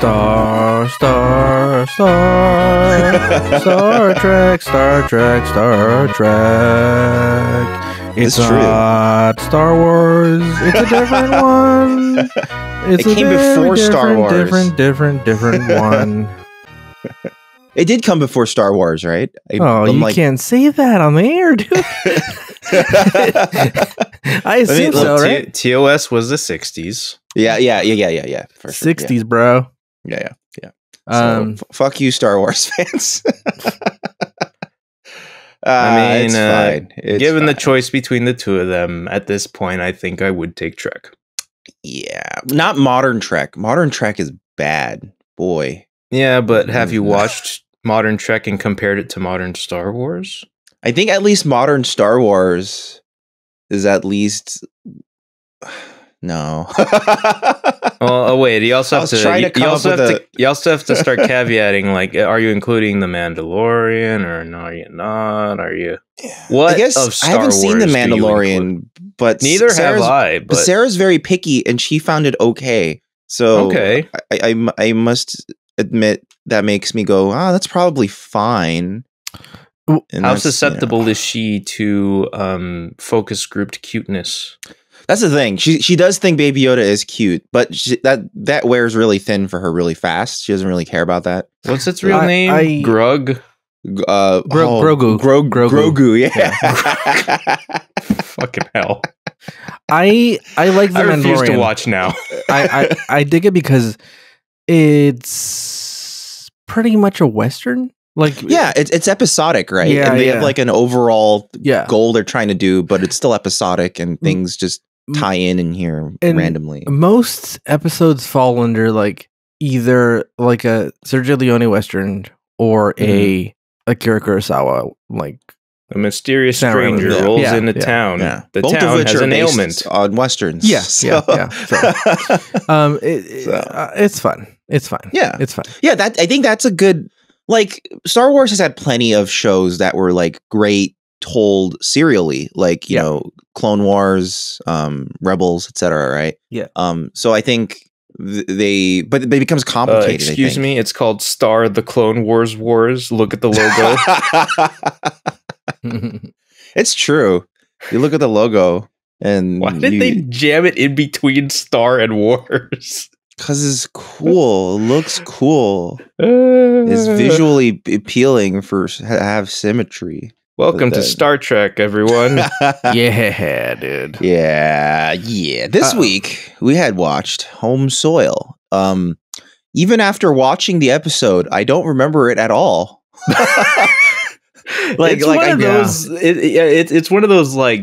Star, Star, Star, Star Trek, Star Trek, Star Trek. It's It's true. Star Wars. It's a different one. It's It a came very before Star Wars. Different, different, different one. It did come before Star Wars, right? I, oh, I'm you like- can't say that on the air, dude. I me- assume so, Well, right? T- TOS was the 60s. yeah, yeah, yeah, yeah, yeah, yeah. For sure. Sixties, bro. Yeah, yeah, yeah. So, Um, f- fuck you, Star Wars fans. I Uh, mean, it's uh, fine. Given the choice between the two of them, at this point, I think I would take Trek. yeah, not modern Trek. Modern Trek is bad, boy. Yeah, but have you Mm. watched Modern Trek and compared it to modern Star Wars? I think at least modern Star Wars is at least no. Oh, oh wait, you also have to. to you, you also have to. You also have to start caveating. Like, are you including the Mandalorian or no? Are you not? Are you? What I guess I haven't seen the Wars do you Mandalorian, but Neither Sarah's, have I. But Sarah's very picky, and she found it okay. So okay, I, I, I must admit that makes me go, ah, that's probably fine. And how that's, you know, susceptible is she to um, focus grouped cuteness? That's the thing. She she does think Baby Yoda is cute, but she, that that wears really thin for her really fast. She doesn't really care about that. What's its real I- name? I- Grug. G- Uh, Gro- Grogu. Gro- Grogu. Grogu. Yeah. Fucking hell! I I like the I refuse to watch now. I, I I dig it because it's pretty much a western. Like yeah, it's it's episodic, right? Yeah, and they yeah. have like an overall yeah. goal they're trying to do, but it's still episodic and Mm. things just tie in in here And randomly. Most episodes fall under like either like a Sergio Leone western or a Akira Kurosawa. Like A mysterious Sound right with stranger it. rolls Yeah, into yeah, town. Yeah, The Both of town which has are an based ailment. on westerns. Yeah, yeah, yeah, um, it, it- So. uh, it's fun. It's fun. Yeah. it's fun. Yeah, that I think that's a good like Star Wars has had plenty of shows that were like great told serially, like, you Yeah. know, Clone Wars, um, Rebels, etc. right? Yeah. Um, so I think th- they but it becomes Uh, complicated. I excuse me, it's called Star the Clone Wars Wars. Look at the logo. it's true. You look at the logo and Why did they jam it in between Star and Wars? Because it's cool. It looks cool. Uh, It's visually appealing for have symmetry. Welcome to Star Trek, everyone. yeah, dude. Yeah, yeah. This Uh-oh. week we had watched Home Soil. Um, even after watching the episode, I don't remember it at all. Like- it's like one I- of yeah. those. It, it, yeah, it, it's one of those like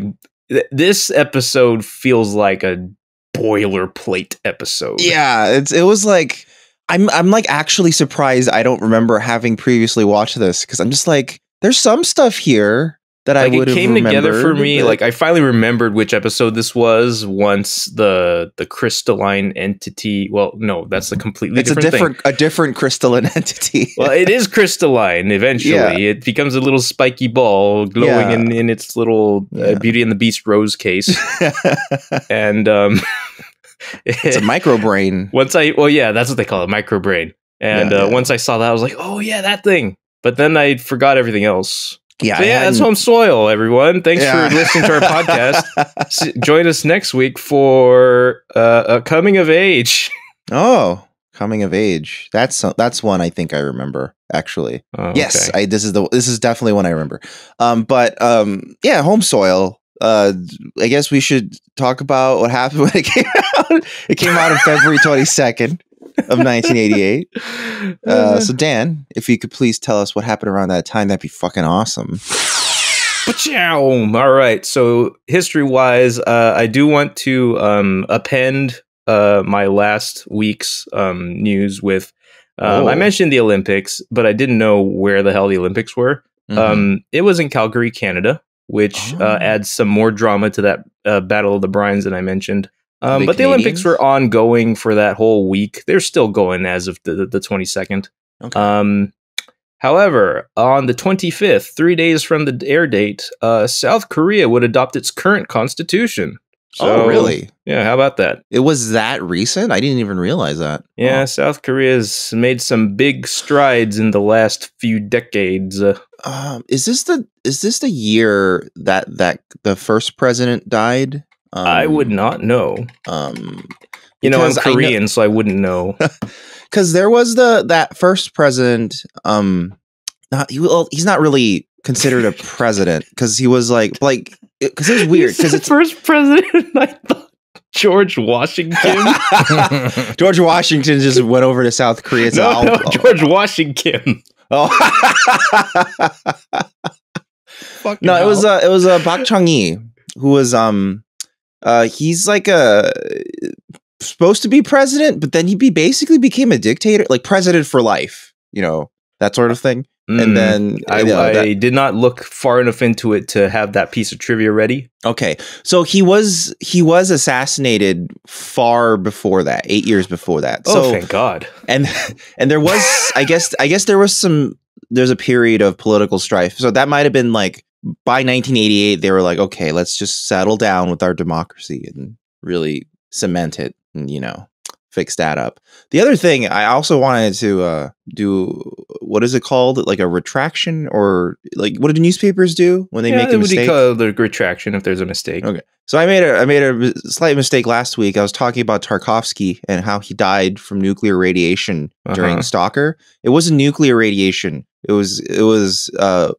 th- this episode feels like a boilerplate episode. yeah, it's it was like I'm I'm like actually surprised I don't remember having previously watched this because I'm just like there's some stuff here that like I would it came together for me. Like I finally remembered which episode this was once the the crystalline entity. Well, no, that's a completely it's a different, different a different crystalline entity. Well, it is crystalline. Eventually, Yeah. it becomes a little spiky ball glowing Yeah. in, in its little uh, Yeah. Beauty and the Beast rose case, and um, it's a micro brain. once I well, yeah, that's what they call it, microbrain. And Yeah, uh, once I saw that, I was like, oh yeah, that thing. But then I forgot everything else. Yeah, So, yeah, that's home soil, everyone. Thanks Yeah. for listening to our podcast. S- join us next week for uh, a coming of age. Oh, coming of age. That's that's one I think I remember actually. Oh, Yes, okay. I this is the this is definitely one I remember. Um, but um, yeah, home soil. Uh, I guess we should talk about what happened when it came out. It came out on February twenty second of nineteen eighty eight. Uh, so Dan, if you could please tell us what happened around that time, that'd be fucking awesome. All right. So history wise, uh, I do want to um, append uh, my last week's um, news with. Um, I Oh. mentioned the Olympics, but I didn't know where the hell the Olympics were. Mhm. Um, it was in Calgary, Canada, which Oh. uh, adds some more drama to that uh, Battle of the Brians that I mentioned. Um, they but the Olympics were ongoing for that whole week. They're still going as of the the twenty second. okay. Um, however, on the 25th, three days from the air date, uh, South Korea would adopt its current constitution. So, oh, really? Yeah, how about that? It was that recent? I didn't even realize that. Yeah, South Korea's made some big strides in the last few decades. Uh, Um, is this the is this the year that that the first president died? Um, I would not know. Um, You know, I'm I know- Korean, so I wouldn't know. because there was the that first president. Um, not he, well, he's not really considered a president because he was like like because it was weird because it's first president. I thought George Washington. George Washington just went over to South Korea. So no, no, George Washington. Oh. No, it was uh, it was uh, Bak Chung Yi who was um uh he's like a supposed to be president, but then he be basically became a dictator, like president for life, you know that sort of thing. Mm, And then I, you know, I that- did not look far enough into it to have that piece of trivia ready. okay, so he was he was assassinated far before that, eight years before that. Oh, so thank God. and and there was i guess i guess there was some there's a period of political strife so that might have been like by 1988 they were like okay let's just settle down with our democracy and really cement it and you know fix that up the other thing i also wanted to uh do what is it called like a retraction or like what do newspapers do when they yeah, make a what do you mistake call the retraction if there's a mistake? Okay. So I made a I made a slight mistake last week. I was talking about Tarkovsky and how he died from nuclear radiation during Uh-huh. Stalker. It wasn't nuclear radiation. It was it was uh,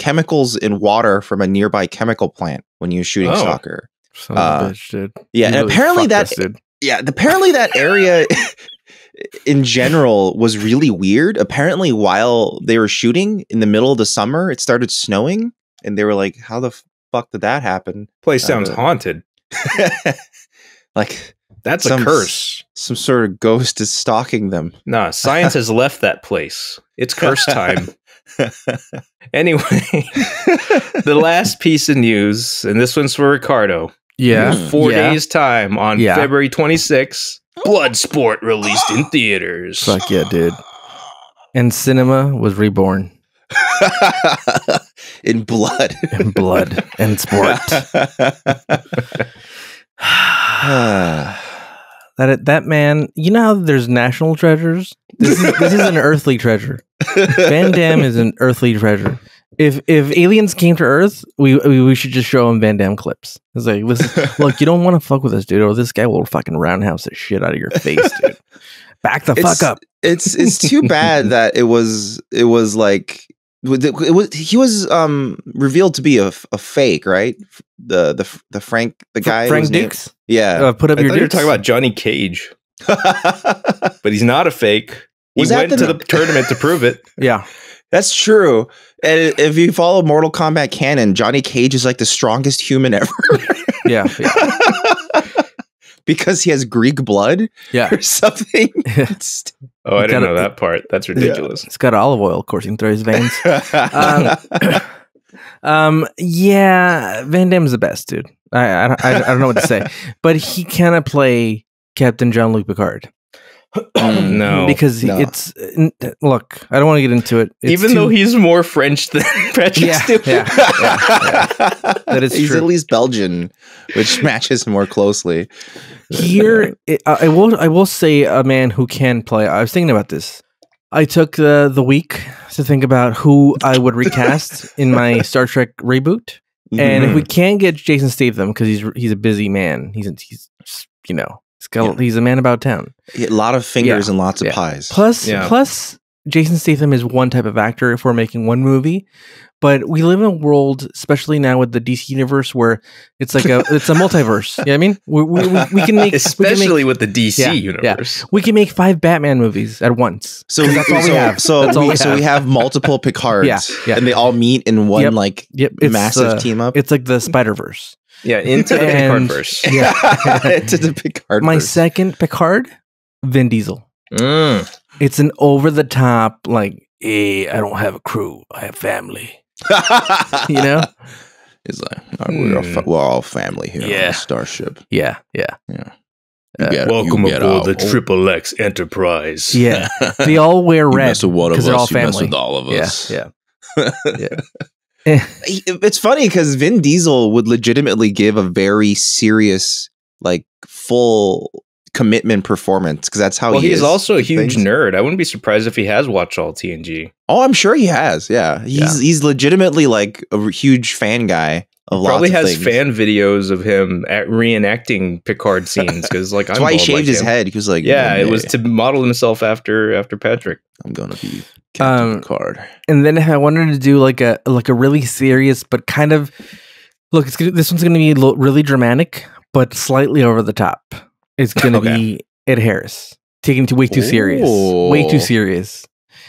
chemicals in water from a nearby chemical plant when he was shooting Oh. Stalker. Son of Uh, bitch, dude. Yeah, You and really apparently that us, dude. yeah, apparently that area in general was really weird. Apparently, while they were shooting in the middle of the summer, it started snowing, and they were like, "How the fuck did that happen?" Place sounds Uh, haunted. like That's some a curse. some sort of ghost is stalking them. Nah, science has left that place. It's curse time. Anyway, the last piece of news, and this one's for Ricardo. Yeah. Four yeah. days time on Yeah. February 26th, Bloodsport released in theaters. Fuck yeah, dude. And cinema was reborn in blood. in blood and sport. that that man, you know how there's national treasures. This is, this is an earthly treasure. Van Damme is an earthly treasure. If if aliens came to Earth, we we, we should just show them Van Damme clips. It's like, listen, look, you don't want to fuck with us, dude, or this guy will fucking roundhouse the shit out of your face, dude. Back the It's- fuck up. it's it's too bad that it was it was like it was he was um revealed to be a, a fake right the the the Frank the guy Frank Dux, yeah uh, put up I your you were dukes. talking about Johnny Cage, but he's not a fake. He Was went the- to the tournament to prove it. yeah, That's true. And if you follow Mortal Kombat canon, Johnny Cage is like the strongest human ever yeah, yeah, because he has Greek blood yeah. or something. Oh, I didn't know that part. That's ridiculous. It's got olive oil coursing through his veins. Um, um, yeah, Van Damme's the best, dude. I I, don't- I, I don't know what to say, but he cannot play Captain Jean-Luc Picard Mm, no. because no. it's look. I don't want to get into it. It's Even too- though he's more French than Patrick Yeah, Stewart. yeah. That is He's true. at least Belgian, which matches more closely. here it, I I will I will say a man who can play. I was thinking about this. I took the the week to think about who I would recast in my Star Trek reboot. And if we mm-hmm. can't get Jason Statham because he's he's a busy man, he's he's just, you know he's got, he's a man about town. a lot of fingers Yeah. and lots of pies. Plus, Yeah. plus Jason Statham is one type of actor if we're making one movie, but we live in a world, especially now with the DC universe, where it's like a it's a multiverse. You know what I mean? We, we, we, we can make we can make- Especially with the DC Yeah, yeah. universe. we can make five Batman movies at once. So we, that's all we have. So That's we, we so we have multiple Picards, Yeah, yeah. and they all meet in one Yep. like Yep, massive uh, team up. It's like the Spider Verse. Yeah, into the And- Picardverse. yeah. to the Picard. My second Picard, Vin Diesel. Mm. It's an over the top like, hey, I don't have a crew, I have family. You know? It's like oh, we're, all fa- Hmm. we're all family here on Yeah. the starship. Yeah, yeah, Yeah. Uh, get- Welcome you aboard out. the Triple X Enterprise. yeah. They all wear You red mess with one of because they're all us, you family. with all of us. yeah. Eh. He- It's funny because Vin Diesel would legitimately give a very serious, like full commitment performance because that's how well, he he's is. also a huge things. nerd. I wouldn't be surprised if he has watched all TNG. Oh, I'm sure he has. Yeah, he's he's legitimately like a huge fan guy of Probably has things. fan videos of him at reenacting Picard scenes because, like, That's I'm why he shaved like his him. head. He was like, Yeah, it was "Hey, to model himself after after Patrick. I'm gonna be Captain Um, Picard. and then I wanted to do like a like a really serious but kind of look. It's gonna, this one's going to be lo- really dramatic, but slightly over the top. It's going to Okay. be Ed Harris taken to way too serious, way too serious.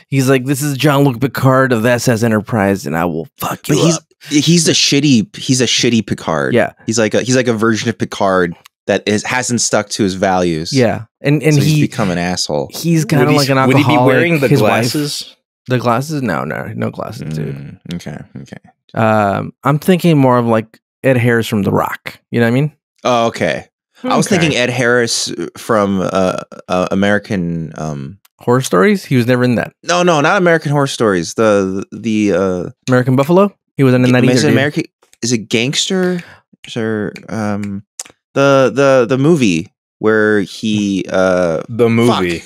He's like, "This is Jean-Luc Picard of the SS Enterprise, and I will fuck you But he's up." he's a shitty he's a shitty Picard. Yeah, he's like a he's like a version of Picard that is hasn't stuck to his values. yeah, and and so he's he become an asshole. he's kind of like an alcoholic. Would he be wearing the His wife- glasses? the glasses? No, no, no glasses, dude. Mm, okay, okay. Um, I'm thinking more of like Ed Harris from The Rock. You know what I mean? Oh, okay. I was thinking Ed Harris from uh, uh, American. Um, Horror stories. He was never in that. no, no, not American Horror Stories. The the uh, American Buffalo. He wasn't in that either. is it. American? Is it Gangster? Or um, the the the movie where he uh. the movie.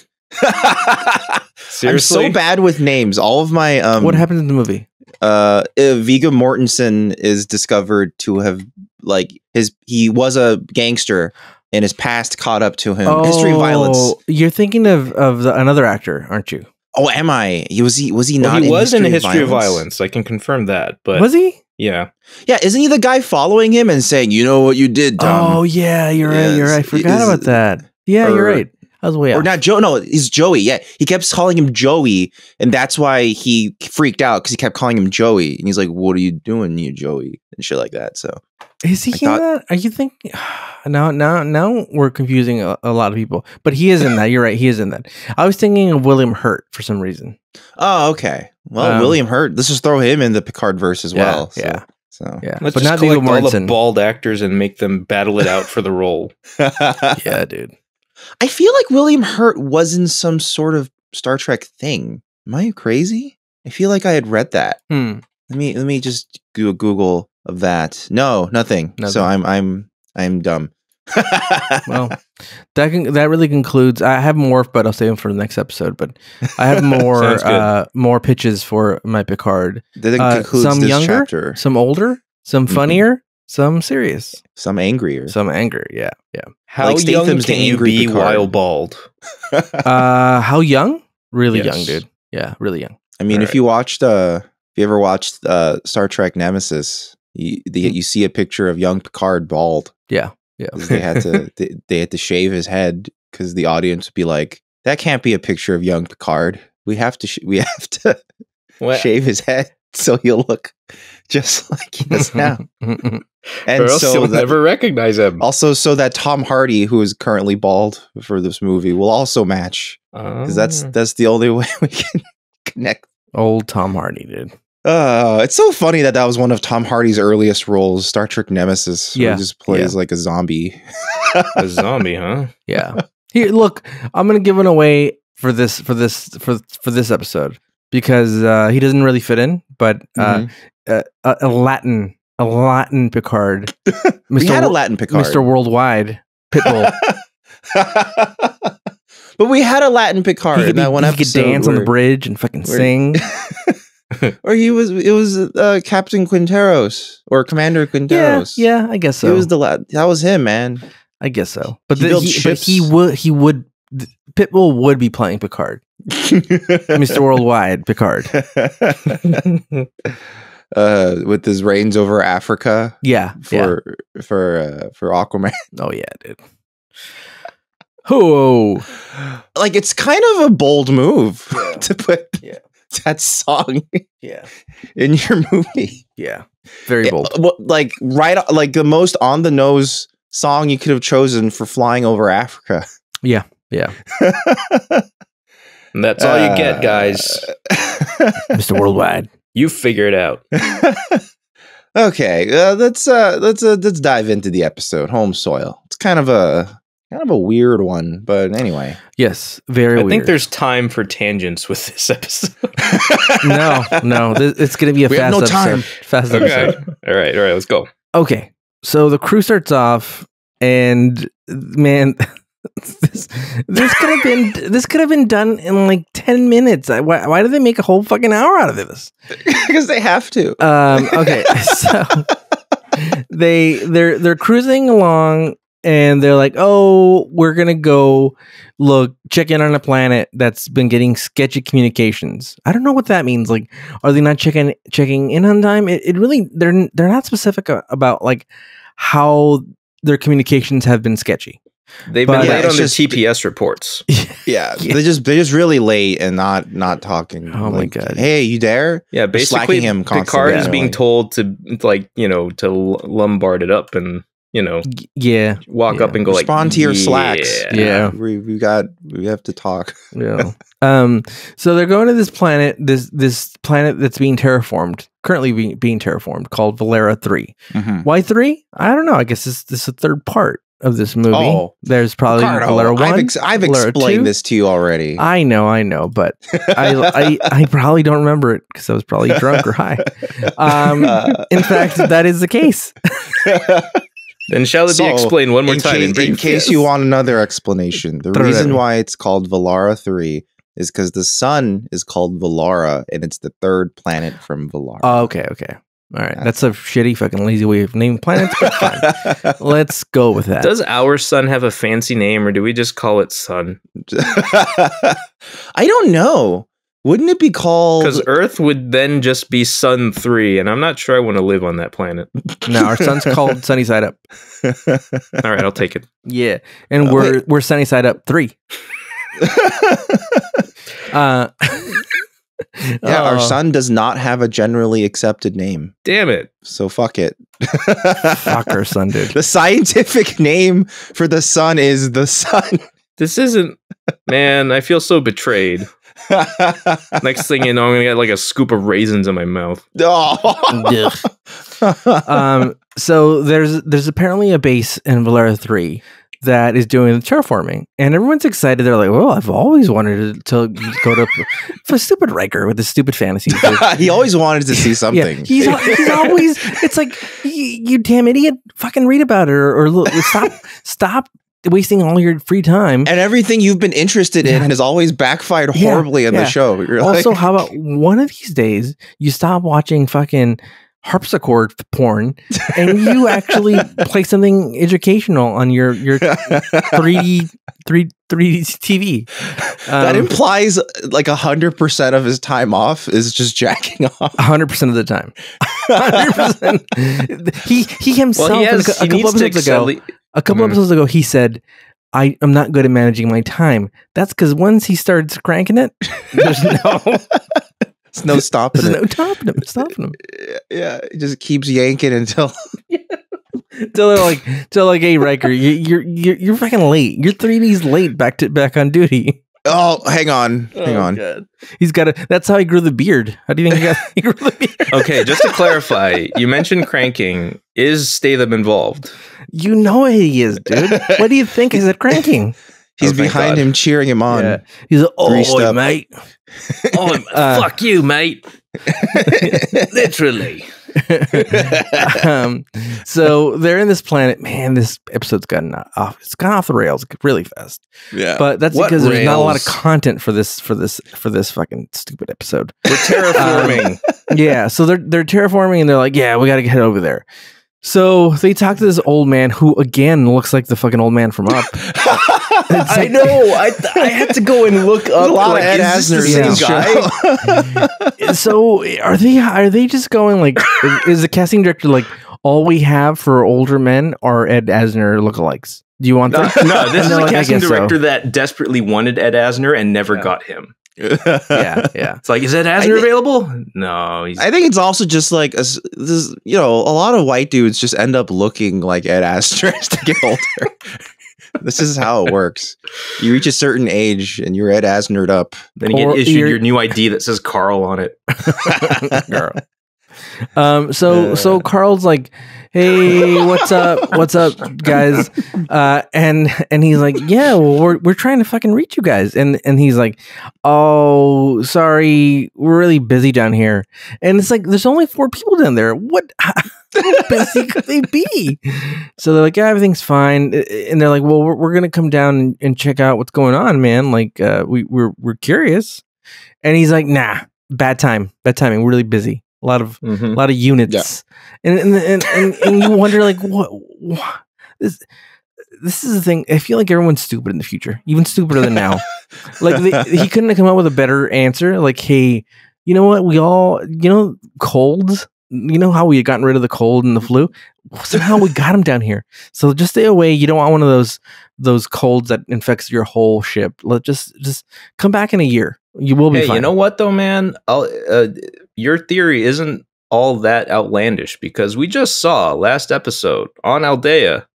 Seriously, I'm so bad with names. All of my um, what happened in the movie? uh uh, Viggo Mortensen is discovered to have like his he was a gangster and his past caught up to him. History of violence. Oh, You're thinking of of the, another actor, aren't you? Oh, am I? He was he was he Well, not he in was History in a history of violence. I can confirm that. But was he? yeah, Yeah, isn't he the guy following him and saying, "You know what you did, Tom"? oh yeah, you're right. You're right. I forgot is- about that. Yeah, you're right. I was way Or off. not Joe? No, he's Joey. Yeah, he kept calling him Joey, and that's why he freaked out because he kept calling him Joey, and he's like, "What are you doing, you Joey?" and shit like that. So Is he I in thought- that? Are you thinking? Now, now, now we're confusing a, a lot of people. But he is in that. You're right. He is in that. I was thinking of William Hurt for some reason. Oh, okay. Well, Um, William Hurt. Let's just throw him in the Picard verse as Yeah, well. So, yeah. So Yeah, let's but just not collect Viggo all the bald actors and make them battle it out for the role. yeah, dude. I feel like William Hurt was in some sort of Star Trek thing. Am I crazy? I feel like I had read that. Hmm. Let me let me just do a Google of that. No, nothing. Nothing. So I'm I'm I'm dumb. Well, that can, that really concludes. I have more, but I'll save them for the next episode. But I have more uh, more pitches for my Picard. that Uh, concludes some this younger, chapter. Some older, some Mhm. funnier, some serious, Some angrier. some anger. Yeah, yeah. How Like young Statham's the can you be Picard. while bald? Uh, how young? Really young, dude. Yeah, really young. I mean, if Alright. you watched, uh, if you ever watched uh, Star Trek Nemesis, you, the, you see a picture of young Picard bald. Yeah, yeah. they had to they, they had to shave his head because the audience would be like, "That can't be a picture of young Picard. We have to sh- we have to What? shave his head so he'll look just like he does now." And or else so you'll that, never recognize him. also so that Tom Hardy, who is currently bald for this movie, will also match because that's Oh. that's the only way we can connect. Old Tom Hardy, dude. Uh, it's so funny that that was one of Tom Hardy's earliest roles, Star Trek Nemesis. where Yeah, he just plays like a zombie. a zombie, huh? Yeah. Here, look, I'm gonna give it away for this for this for for this episode because uh, he doesn't really fit in, but uh, Mhm. a, a, a Latin a Latin Picard, we had a Latin Picard, Mr. Worldwide Pitbull. but we had a Latin Picard he could, that one he could episode. dance on the bridge and fucking where- sing. or he was it was uh, Captain Quinteros or Commander Quinteros. yeah, yeah, I guess He so. was the la- that was him, man. I guess so. But, He the, he, but he would he would Pitbull would be playing Picard, Mr. Worldwide Picard. Uh, with his reigns over Africa Yeah, yeah. for for uh, for Aquaman. Oh yeah, dude. Oh, like it's kind of a bold move Yeah. to put Yeah. that song yeah, in your movie. yeah. Very bold. Yeah, well, like right, like the most on the nose song you could have chosen for flying over Africa. Yeah, yeah. And that's all you get, guys. Mr. Worldwide. You figure it out. okay, uh, let's uh, let's uh, let's dive into the episode. Home soil. It's kind of a kind of a weird one, but anyway. Yes, very I weird. think there's time for tangents with this episode. no, no. This, it's going to be a We have fast no episode. time. Fast okay. episode. all right. All right. Let's go. Okay, so the crew starts off, and man, this this could have been this could have been done in like ten minutes. Why, why did they make a whole fucking hour out of this? Because they have to. Um, okay, so they they're they're cruising along and they're like, "Oh, we're gonna go look check in on a planet that's been getting sketchy communications." I don't know what that means. Like, are they not checking checking in on time? It, it really they're they're not specific about like how their communications have been sketchy. They've But- been Yeah, late it's on their just- TPS reports. Yeah, Yeah. they just they're just really late and not not talking. Oh my God. Hey, you there? Yeah, They're slacking basically, him Picard constantly, is being like- told to like you know to l- lombard it up and you know Yeah, walk Yeah. up and go Respond like to your slacks. Yeah. Yeah. we we got we have to talk. yeah. um, so they're going to this planet, this this planet that's being terraformed, currently being, being terraformed, called Velara Three. Why three? I don't know. I guess this, this is the third part of this movie. Oh. There's probably Ricardo, Velara one. I've, ex- I've Velara explained two. this to you already. I know, I know, but I, I I probably don't remember it because I was probably drunk or high. Um, in fact, that is the case. Then shall it So, be explained one more in, time? case, brief? in case you want another explanation, the Throw reason me. why it's called Velara 3 is because the sun is called Velara and it's the third planet from Velara. Oh, okay, okay, all right. That's a shitty, fucking lazy way of naming planets, but fine. Let's go with that. Does our sun have a fancy name, or do we just call it Sun? I don't know. Wouldn't it be called? Because Earth would then just be Sun Three, and I'm not sure I want to live on that planet. no, our sun's called Sunny Side Up. All right, I'll take it. Yeah, and Oh, we're wait. we're Sunny Side Up three. Uh, yeah, our oh, sun does not have a generally accepted name, Damn it! so fuck it. Fuck our sun, dude. The scientific name for the sun is the sun. This isn't. Man, I feel so betrayed. Next thing you know, I'm gonna get like a scoop of raisins in my mouth. oh. um, so there's there's apparently a base in Velara three that is doing the terraforming, and everyone's excited. They're like, "Well, I've always wanted to, to go to for stupid Riker with his stupid fantasies." dude." he always wanted to see something. Yeah, he's, he's always. It's like you, you damn idiot, fucking read about it or, or look, stop stop wasting all your free time. and everything you've been interested in Yeah. has always backfired Yeah, horribly in yeah. the show. You're Also, like, how about one of these days you stop watching fucking harpsichord porn and you actually play something educational on your your 3D 3 3D TV. that Um, implies like a hundred percent of his time off is just jacking off. hundred percent of the time. Hundred percent. He he himself Well, he a has. a couple episodes ago. A couple Mhm. episodes ago, he said, "I am not good at managing my time." That's because once he starts cranking it, there's no It's no stopping there's it. no stopping him. Stopping him. Yeah, it just keeps yanking until Till they're like, till like, hey Riker, you, you're you're you're fucking late. You're three D's late back to back on duty. oh, hang on, hang Oh, on. God. He's got a. That's how he grew the beard. How do you think he, got, he grew the beard? Okay, just to clarify, you mentioned cranking. Is Statham involved? You know he is, dude. What do you think? Is it cranking. He's Oh, behind God. him, cheering him on. Yeah. He's like, oh, Greased up. mate. Oh, Uh, fuck you, mate. Literally. um, so they're in this planet. Man, this episode's gotten off. It's gone off the rails really fast. yeah. But that's What because there's not a lot of content for this for this for this fucking stupid episode. We're terraforming. yeah, so they're they're terraforming and they're like, yeah, we got to head over there. So they talk to this old man who again looks like the fucking old man from Up. It's I like- know. I I had to go and look up. a lot like, of Ed is this Asner the same guy? so are they are they just going like is, is the casting director like all we have for older men are Ed Asner lookalikes? Do you want No, that? no, this is No, a I casting guess so. director that desperately wanted Ed Asner and never Yeah. got him. Yeah, yeah. It's like, is Ed Asner available? No, he's. I think it's also just like a s this, you know, a lot of white dudes just end up looking like Ed Asner as they get older. this is how it works. You reach a certain age and you're Ed Asnered up. then you Or get issued your new ID that says Carl on it. Girl. Um, so Uh. so Carl's like, "Hey, what's up? What's up, guys?" Uh, and and he's like, "Yeah, well, we're we're trying to fucking reach you guys." And and he's like, "Oh, sorry, we're really busy down here." And it's like, "There's only four people down there. What?" How busy could they be? So they're like, yeah, everything's fine, and they're like, well, we're, we're gonna come down and, and check out what's going on, man. Like, uh, we we're we're curious. And he's like, nah, bad time, bad timing. We're really busy. A lot of Mhm. a lot of units, and, and and and and you wonder like what, what this. This is the thing. I feel like everyone's stupid in the future, even stupider than now. like they, he couldn't have come up with a better answer. Like, hey, you know what? We all, you know, colds. You know how we had gotten rid of the cold and the flu. Somehow we got them down here. So just stay away. You don't want one of those those colds that infects your whole ship. Let just just come back in a year. You will be Hey, fine. you know what though, man? I'll, uh, your theory isn't all that outlandish because we just saw last episode on Aldea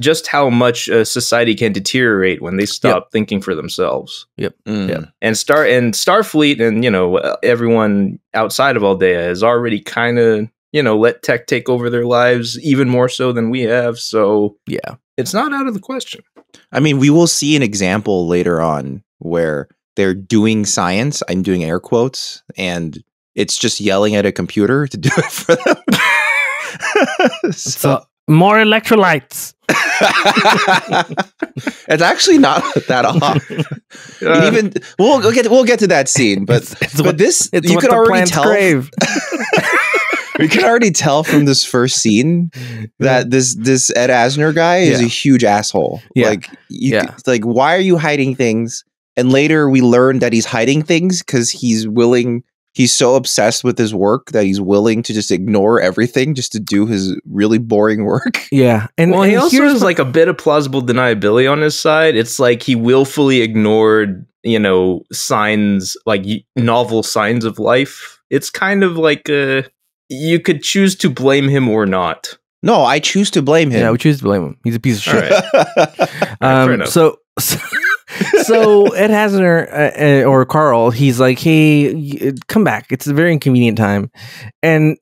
just how much uh, society can deteriorate when they stop thinking for themselves. Mm. Yeah. And Star and Starfleet and you know everyone outside of Aldea has already kind of you know let tech take over their lives even more so than we have. So Yeah. it's not out of the question. I mean, we will see an example later on where they're doing science. I'm doing air quotes, and it's just yelling at a computer to do it for them. so So more electrolytes. it's actually not that off. Uh, even we'll, we'll get we'll get to that scene, but It's, it's but what, this you could already tell. We can already tell from this first scene that this this Ed Asner guy is Yeah. a huge asshole. Yeah. Like you, Yeah. like why are you hiding things? And later we learn that he's hiding things because he's willing. He's so obsessed with his work that he's willing to just ignore everything just to do his really boring work. Yeah, and well, and he also has like a bit of plausible deniability on his side. It's like he willfully ignored, you know, signs like novel signs of life. It's kind of like uh you could choose to blame him or not. No, I choose to blame him. yeah, we choose to blame him. He's a piece of shit. right. fair Um, enough. so, so, so Ed Asner uh, uh, or Carl, he's like, "Hey, come back. It's a very inconvenient time." And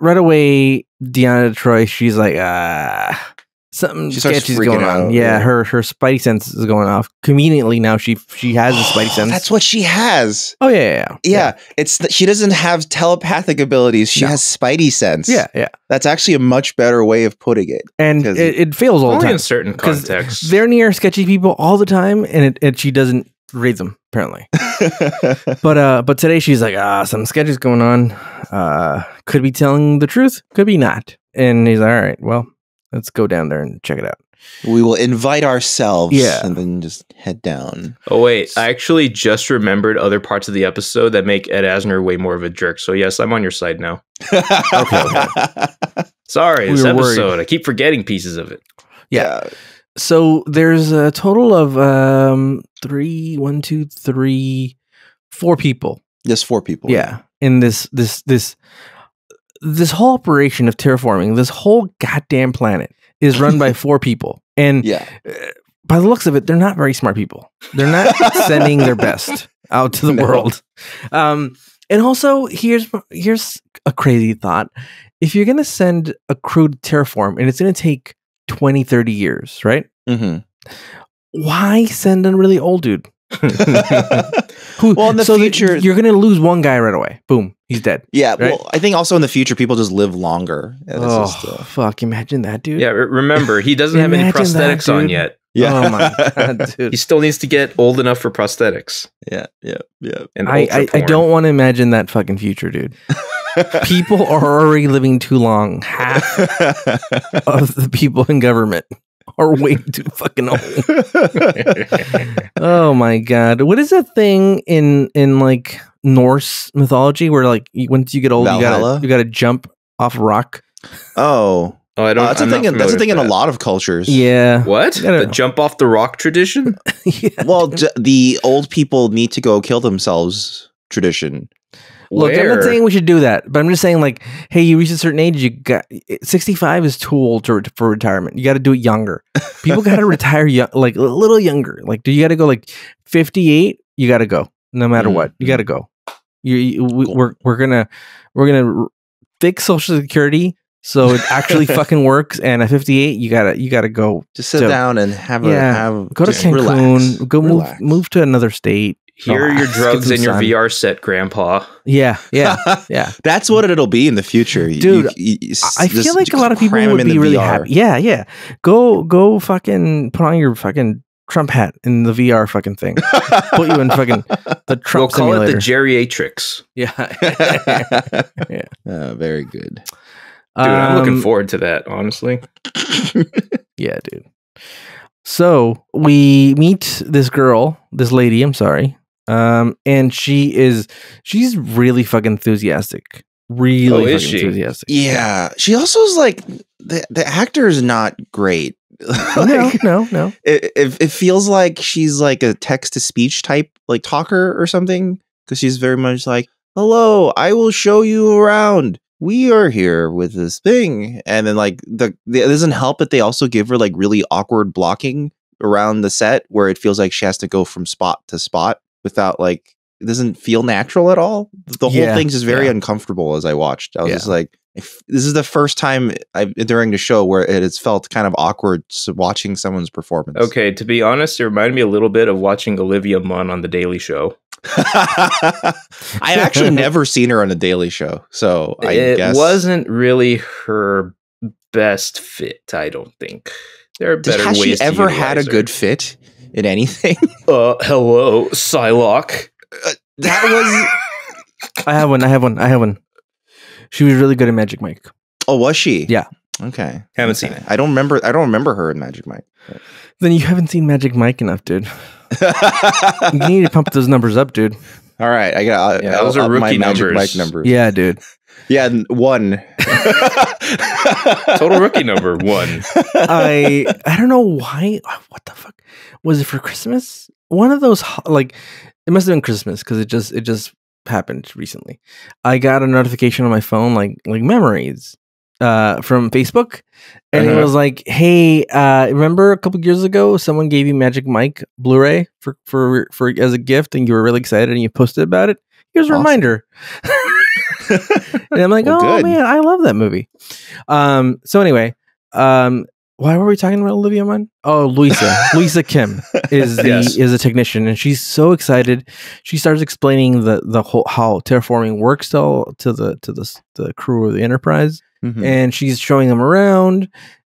right away, Deanna Troi, she's like, "Ah." Something She sketchy's freaking going on. out, Yeah, yeah. her her spidey sense is going off. Conveniently now she she has a spidey sense. That's what she has. oh yeah, yeah, yeah. Yeah, it's th- she doesn't have telepathic abilities. She No. has spidey sense. yeah, yeah. that's actually a much better way of putting it. And it, it fails all the Only time. in certain 'Cause contexts. They're near sketchy people all the time, and it, and she doesn't read them apparently. But uh, but today she's like, ah, some sketches going on. Uh, could be telling the truth, could be not. And he's like, all right, well, let's go down there and check it out. we will invite ourselves, Yeah. and then just head down. Oh wait, I actually just remembered other parts of the episode that make Ed Asner way more of a jerk. So yes, I'm on your side now. okay. Sorry, We this were worried. episode. I keep forgetting pieces of it. yeah. So there's a total of um three, one, two, three, four people. Yes, four people. Yeah, in this this this this whole operation of terraforming, this whole goddamn planet is run by four people, and Yeah. uh, by the looks of it, they're not very smart people. They're not sending their best out to the No. world. Um, and also, here's here's a crazy thought: if you're gonna send a crew to terraform, and it's gonna take 20, 30 years, right? hmm Why send a really old dude? Who, Well, in the so that future- you're gonna lose one guy right away. Boom, he's dead. yeah. Right? Well, I think also in the future, people just live longer. Yeah, this oh, is the- fuck! Imagine that, dude. Yeah, remember he doesn't have any Imagine that, prosthetics on yet. yeah. Oh my god, dude. He still needs to get old enough for prosthetics. yeah. Yeah. Yeah. And I, I, I don't want to imagine that fucking future, dude. People are already living too long. Half of the people in government are way too fucking old. Oh my god. What is that thing in in like Norse mythology where like once you get old you gotta you gotta jump off a rock? oh, Oh, I don't. Uh, that's a I'm thing. In, that's a familiar thing in a lot of cultures. Yeah. What? The know. jump off the rock tradition? yeah. Well, j- the old people need to go kill themselves. Tradition. Look, I'm not saying we should do that, but I'm just saying like, hey, you reach a certain age, you got 65 is too old to, for retirement. You got to do it younger. People got to retire young, like a little younger. Like, do you got to go like 58? You got to go no matter Mm, what. You got to go. You, you we, we're we're gonna we're gonna fix Social Security so it actually fucking works. And at 58, you gotta you gotta go Just sit So- down and have a Yeah, have go to Cancun, relax. go move Relax. move to another state. Here are your drugs and your sun. VR set, Grandpa. Yeah, yeah, yeah. That's what it'll be in the future, Dude, you- you s- I feel just like a lot of people cram would him be really VR. happy. Yeah, yeah. Go go fucking put on your fucking Trump hat in the VR fucking thing. Put you in fucking the We'll Trump call it the simulator. geriatrics. yeah. Yeah. Uh, very good. Dude, I'm looking Um, forward to that, honestly. Yeah, dude. So we meet this girl, this lady, I'm sorry. Um, and she is she's really fucking enthusiastic. Really Oh, fucking enthusiastic. Yeah, she also is like the the actor is not great. no, no, no. it, it it feels like she's like a text to speech type like talker or something because she's very much like, "Hello, I will show you around. We are here with this thing," and then like the, the it doesn't help that they also give her like really awkward blocking around the set where it feels like she has to go from spot to spot without like it doesn't feel natural at all. The whole Yeah, thing's just very yeah. uncomfortable as I watched. I was Yeah. just like. If, this is the first time I, during the show where it has felt kind of awkward watching someone's performance. Okay, to be honest, it reminded me a little bit of watching Olivia Munn on The Daily Show. I've actually never seen her on a Daily Show, so I it guess wasn't really her best fit, I don't think. There are better has ways she ever had a her. good fit in anything? Uh, hello, Psylocke. Uh, that was I have one, I have one, I have one. She was really good at Magic Mike. oh, was she? Yeah. Okay, Haven't seen it. I don't remember. I don't remember her in Magic Mike. Then you haven't seen Magic Mike enough, dude. You need to pump those numbers up, dude. All right, I got. Uh, yeah, I'll those are up my rookie Magic numbers. Mike numbers. Yeah, dude. yeah, one. Total rookie number one. I I don't know why. What the fuck was it for Christmas? One of those like it must have been Christmas because it just it just happened recently. I got a notification on my phone like like memories uh from Facebook and it Uh-huh. was like hey uh remember a couple years ago someone gave you Magic Mike Blu-ray for for for as a gift and you were really excited and you posted about it here's a Awesome. reminder and I'm like Well, oh good. man I love that movie um so anyway um why were we talking about Olivia Munn? Oh, Luisa. Luisa Kim is the Yes. is a technician, and she's so excited. She starts explaining the the whole how terraforming works to to the to the the crew of the Enterprise, Mhm. and she's showing them around.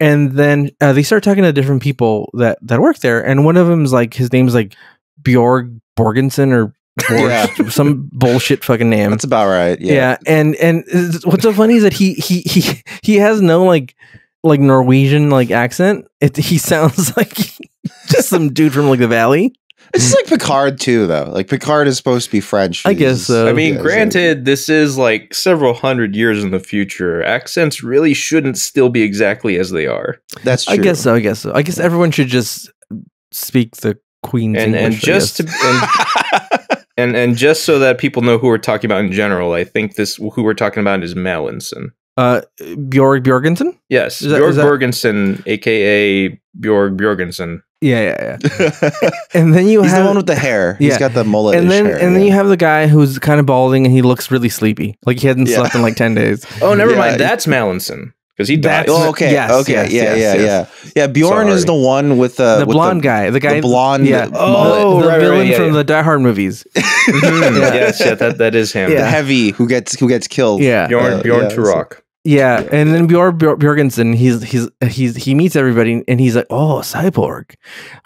And then uh, they start talking to different people that that work there, and one of them's like his name's like Bjorg Borgensen or Borg, Yeah. some bullshit fucking name. That's about right. Yeah. Yeah. and and what's so funny is that he he he he has no like like Norwegian like accent. It he sounds like just some dude from like the valley. It's just like Picard too, though. Like Picard is supposed to be French. I guess so. I mean, Yeah, so- granted, this is like several hundred years in the future. Accents really shouldn't still be exactly as they are. That's true. I guess so. I guess so. I guess everyone should just speak the Queen's And and English, I just to and, and and just so that people know who we're talking about in general, I think this who we're talking about is Malencon. uh Bjorg Bjorgensen. Yes, Is that- Bjorg is that- Bergensen, aka Bjorg Bjorgensen. Yeah, yeah, yeah. And then you He's have the one with the hair. Yeah. He's got the mullet. and then hair, and then yeah. you have the guy who's kind of balding and he looks really sleepy, like he hadn't Yeah. slept in like ten days. Oh, never Yeah, mind. That's Malencon because he died. That's- Oh, okay. Yes, okay. yes, yeah, yes, yeah, yes. yeah. Yeah, Bjorn is the one with the the with blonde guy, the guy, the blonde. yeah, Oh, the, the right, right, villain yeah, from yeah. the Die Hard movies. Mhm. Yeah. Yes, yeah, that, that is him. the heavy who gets who gets killed. Yeah, Bjorn Uh, Bjorn yeah, so- Turok. Yeah, and then Bjorn Bjor- Bjorgensen, he's he's he's he meets everybody, and he's like, "Oh, cyborg,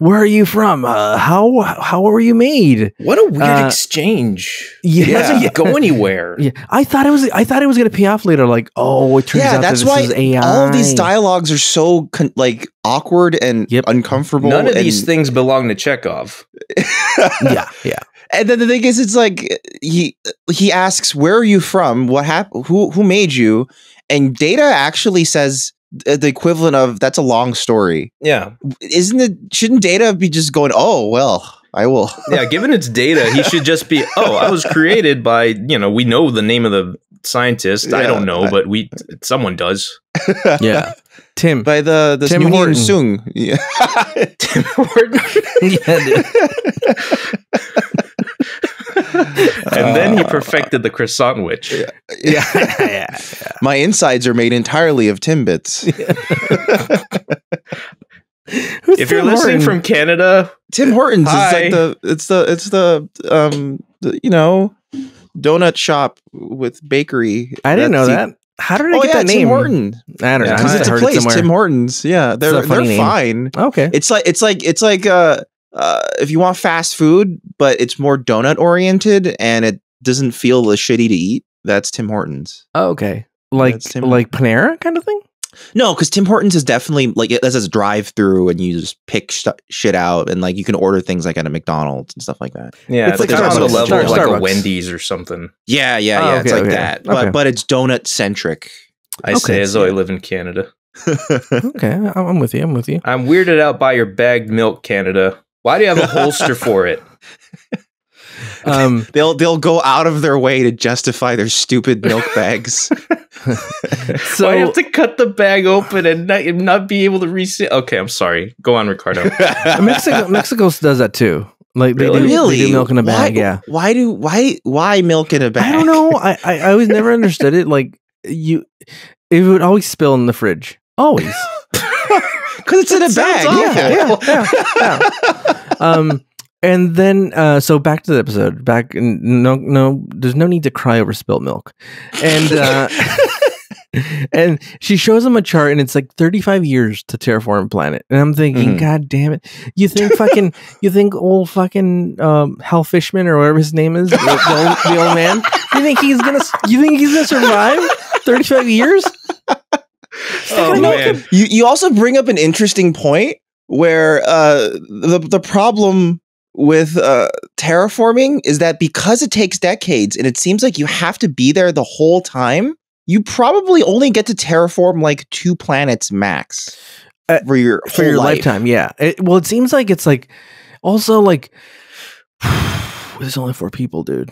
where are you from? Uh, how how were you made?" What a weird Uh, exchange. Yeah, It doesn't yeah. go anywhere. Yeah, I thought it was I thought it was gonna pay off later. Like, oh, it turns Yeah, out that's that this why is AI. all of these dialogues are so con- like awkward and Yep. uncomfortable. None of and, these things belong to Chekhov. Yeah, yeah, And then the thing is, it's like he he asks, "Where are you from? What happened? Who who made you?" And Data actually says uh, the equivalent of "That's a long story." Yeah. Isn't it? Shouldn't Data be just going, "Oh well, I will." Yeah, given its data, he should just be, oh, I was created by, you know, we know the name of the scientist. I don't know, I- but we someone does. yeah. Tim, By the the Tim Tim Horton. Soong. Yeah. Tim Horton. yeah, dude. and then he perfected the Croissan'wich. yeah, yeah. My insides are made entirely of Timbits. Who's If you're Tim listening Horton? from Canada, Tim Hortons Hi. is like the it's the it's the um the, you know donut shop with bakery. I didn't know That's- that. How did I Oh get yeah, that Tim name? Horton. I don't know. Yeah, I Because it's a heard it place. Tim Hortons. Yeah, they're they're name. fine. Okay. It's like it's like it's like uh, uh if you want fast food, but it's more donut oriented and it doesn't feel as shitty to eat. That's Tim Hortons. Oh, okay. Like Tim- like Panera kind of thing. No, because Tim Hortons is definitely like it has a drive through and you just pick sh- shit out and like you can order things like at a McDonald's and stuff like that. yeah, It's it's, like like on the Starbucks. level Star- of like Starbucks. a Wendy's or something. Yeah, yeah, Oh, yeah. it's like okay. that, Okay. but but it's donut centric. I Okay. say as though I live in Canada. Okay, I'm I'm with you. I'm with you. I'm weirded out by your bagged milk, Canada. Why do you have a holster for it? Um, they'll they'll go out of their way to justify their stupid milk bags. Why do you have to cut the bag open and not, and not be able to reseal? Okay, I'm sorry. Go on, Ricardo. Mexico Mexico does that too. Like they, Really? do, really? they do milk in a bag. Why, Yeah. Why do why why milk in a bag? I don't know. I, I I always never understood it. Like you, it would always spill in the fridge. Always. Because it's in a bag. sounds Yeah, yeah, yeah. um and then uh so back to the episode back no no there's no need to cry over spilt milk and uh and she shows him a chart and it's like 35 years to terraform planet and i'm thinking Mhm. god damn it you think fucking you think old fucking um hal fishman or whatever his name is the, the old, the old man you think he's gonna you think he's gonna survive 35 years Oh, man. You you also bring up an interesting point where uh the the problem with uh terraforming is that because it takes decades and it seems like you have to be there the whole time, you probably only get to terraform like two planets max Uh, for your for your life. lifetime. Yeah. It, well, it seems like it's like also like there's only four people, dude.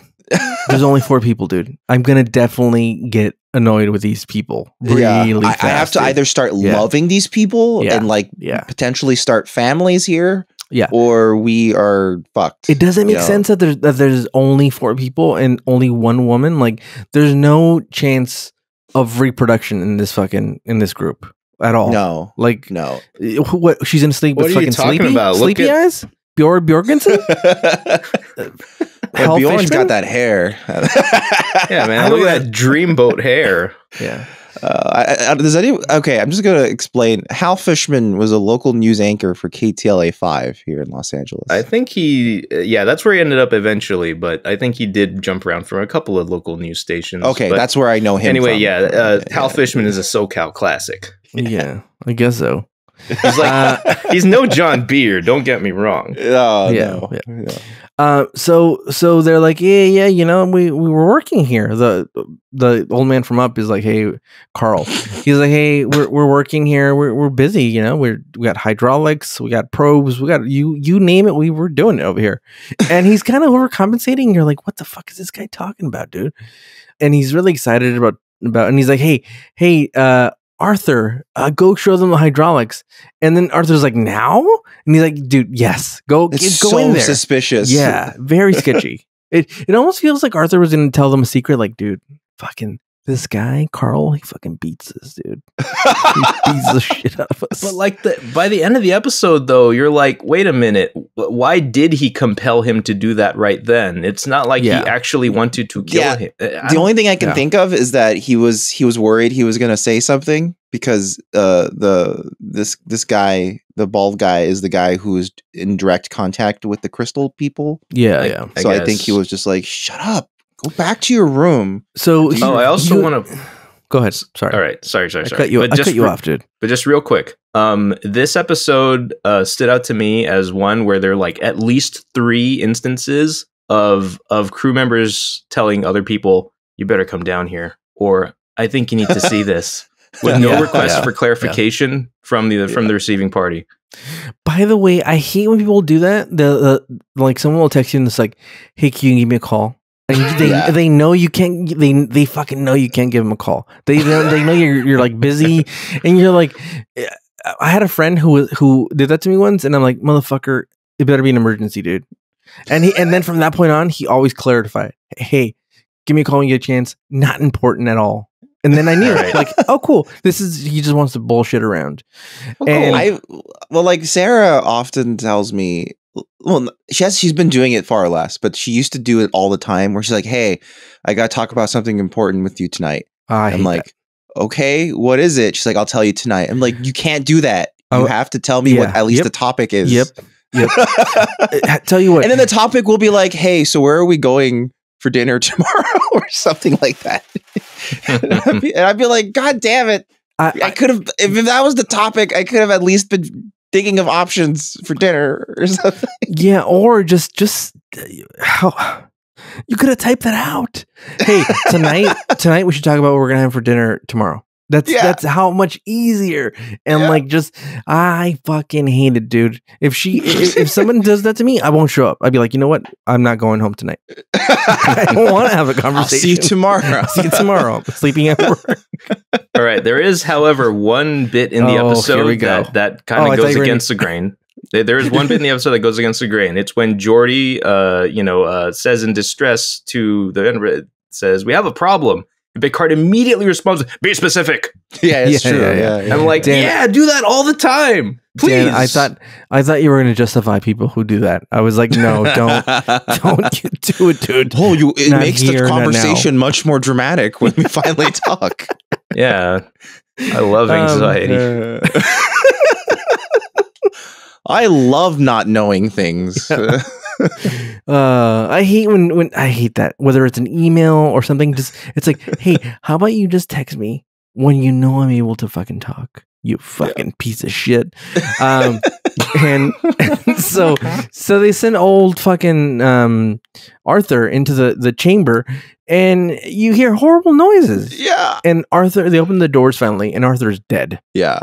There's only four people, dude. I'm gonna definitely get annoyed with these people really Yeah, I, fast. I have to dude. either start Yeah. loving these people Yeah. and like Yeah. potentially start families here. Yeah. Or we are fucked. It doesn't make Yeah. sense that there's that there's only four people and only one woman. Like, there's no chance of reproduction in this fucking in this group at all. No. Like, No. what? She's gonna sleep What with are you fucking talking sleepy, about? Look sleepy at- eyes. Bjorn Bjorgensen. Well, Hal Bjorn's Fishman? got that hair. Yeah, man. Look at that dreamboat hair. Yeah. Uh, I, I, does any okay? I'm just gonna explain. Hal Fishman was a local news anchor for KTLA five here in Los Angeles. I think he, uh, yeah, that's where he ended up eventually. But I think he did jump around from a couple of local news stations. okay, but that's where I know him. anyway. from. Yeah, uh, Hal Fishman is a SoCal classic. Yeah, I guess so. He's like, Uh, he's no John Beer. Don't get me wrong. Oh, Yeah, no. yeah. No. Uh, so so they're like, yeah, yeah, you know, we we were working here. The the old man from up is like, hey, Carl. He's like, hey, we're we're working here. We're we're busy. You know, we're we got hydraulics, we got probes, we got you you name it. We were doing it over here, and he's kind of overcompensating. You're like, what the fuck is this guy talking about, dude? And he's really excited about about, and he's like, hey, hey, uh. Arthur, uh, go show them the hydraulics, and then Arthur's like, "Now," and he's like, "Dude, yes, go, It's go so in there." suspicious. Yeah, very sketchy. it it almost feels like Arthur was gonna tell them a secret, like, dude, fucking this guy, Carl, he fucking beats us, dude. He beats the shit out of us. But like the by the end of the episode, though, you're like, wait a minute, why did he compel him to do that right then? It's not like Yeah. he actually wanted to kill Yeah. him. Uh, I the only thing I can yeah. think of is that he was he was worried he was gonna say something because uh the this this guy the bald guy is the guy who is in direct contact with the crystal people. yeah, I- yeah. So I think he was just like, "Shut up, go back to your room." So Oh, Oh, I also want to. go ahead. Sorry, All right, sorry, sorry, I sorry. cut you. But I just cut you re- off, dude. But just real quick, um, this episode uh, stood out to me as one where there are like at least three instances of of crew members telling other people, "You better come down here," or "I think you need to see this," with no Yeah, request yeah, for clarification from the from the receiving party. By the way, I hate when people do that. The, the like someone will text you and it's like, "Hey, can you give me a call?" And they Yeah. they know you can't. They they fucking know you can't give them a call. They know, they know you're you're like busy, and you're like. I had a friend who who did that to me once, and I'm like, "Motherfucker, it better be an emergency, dude." And he and then from that point on, he always clarified, "Hey, give me a call when you get a chance. Not important at all." And then I knew, Right. like, oh, cool. This is he just wants to bullshit around. Oh, And- I well, like Sarah often tells me. Well, she has. She's been doing it far less, but she used to do it all the time. Where she's like, "Hey, I got to talk about something important with you tonight." I I'm hate like, "Okay, what is it?" She's like, "I'll tell you tonight." I'm like, "You can't do that. You Oh, have to tell me what at least Yep. the topic is." Yep. Yep. Uh, Tell you what, and then the topic will be like, "Hey, so where are we going for dinner tomorrow?" or something like that. and, I'd be, and I'd be like, "God damn it! I, I could have if that was the topic, I could have at least been thinking of options for dinner or something." Yeah, or just just how you could have typed that out. Hey, tonight tonight we should talk about what we're gonna have for dinner tomorrow. That's Yeah. that's how much easier. And Yeah. like just I fucking hate it, dude. If she if, if someone does that to me, I won't show up. I'd be like, you know what? I'm not going home tonight. I don't want to have a conversation. I'll see you tomorrow. I'll see you tomorrow. I'm sleeping at work. All right. There is, however, one bit in the Oh, episode we go. that, that kind Oh, of I thought goes against the grain. There- There is one bit in the episode that goes against the grain. It's when Geordi, uh, you know, uh, says in distress to the says, "We have a problem." And Picard immediately responds, "Be specific." yeah, it's Yeah, true. yeah, Yeah, yeah. yeah, I'm like, Dan- "Yeah, do that all the time, please." Dan, I thought I thought you were gonna justify people who do that. I was like, no, don't don't do it, dude. Oh, you! It Not makes here, the conversation much more dramatic when we finally talk. yeah, I love Um, anxiety. I love not knowing things. uh i hate when when i hate that whether it's an email or something just it's like hey how about you just text me when you know i'm able to fucking talk you fucking piece of shit um and, and so so they send old fucking um arthur into the the chamber and you hear horrible noises yeah, and arthur they open the doors finally and arthur's dead yeah.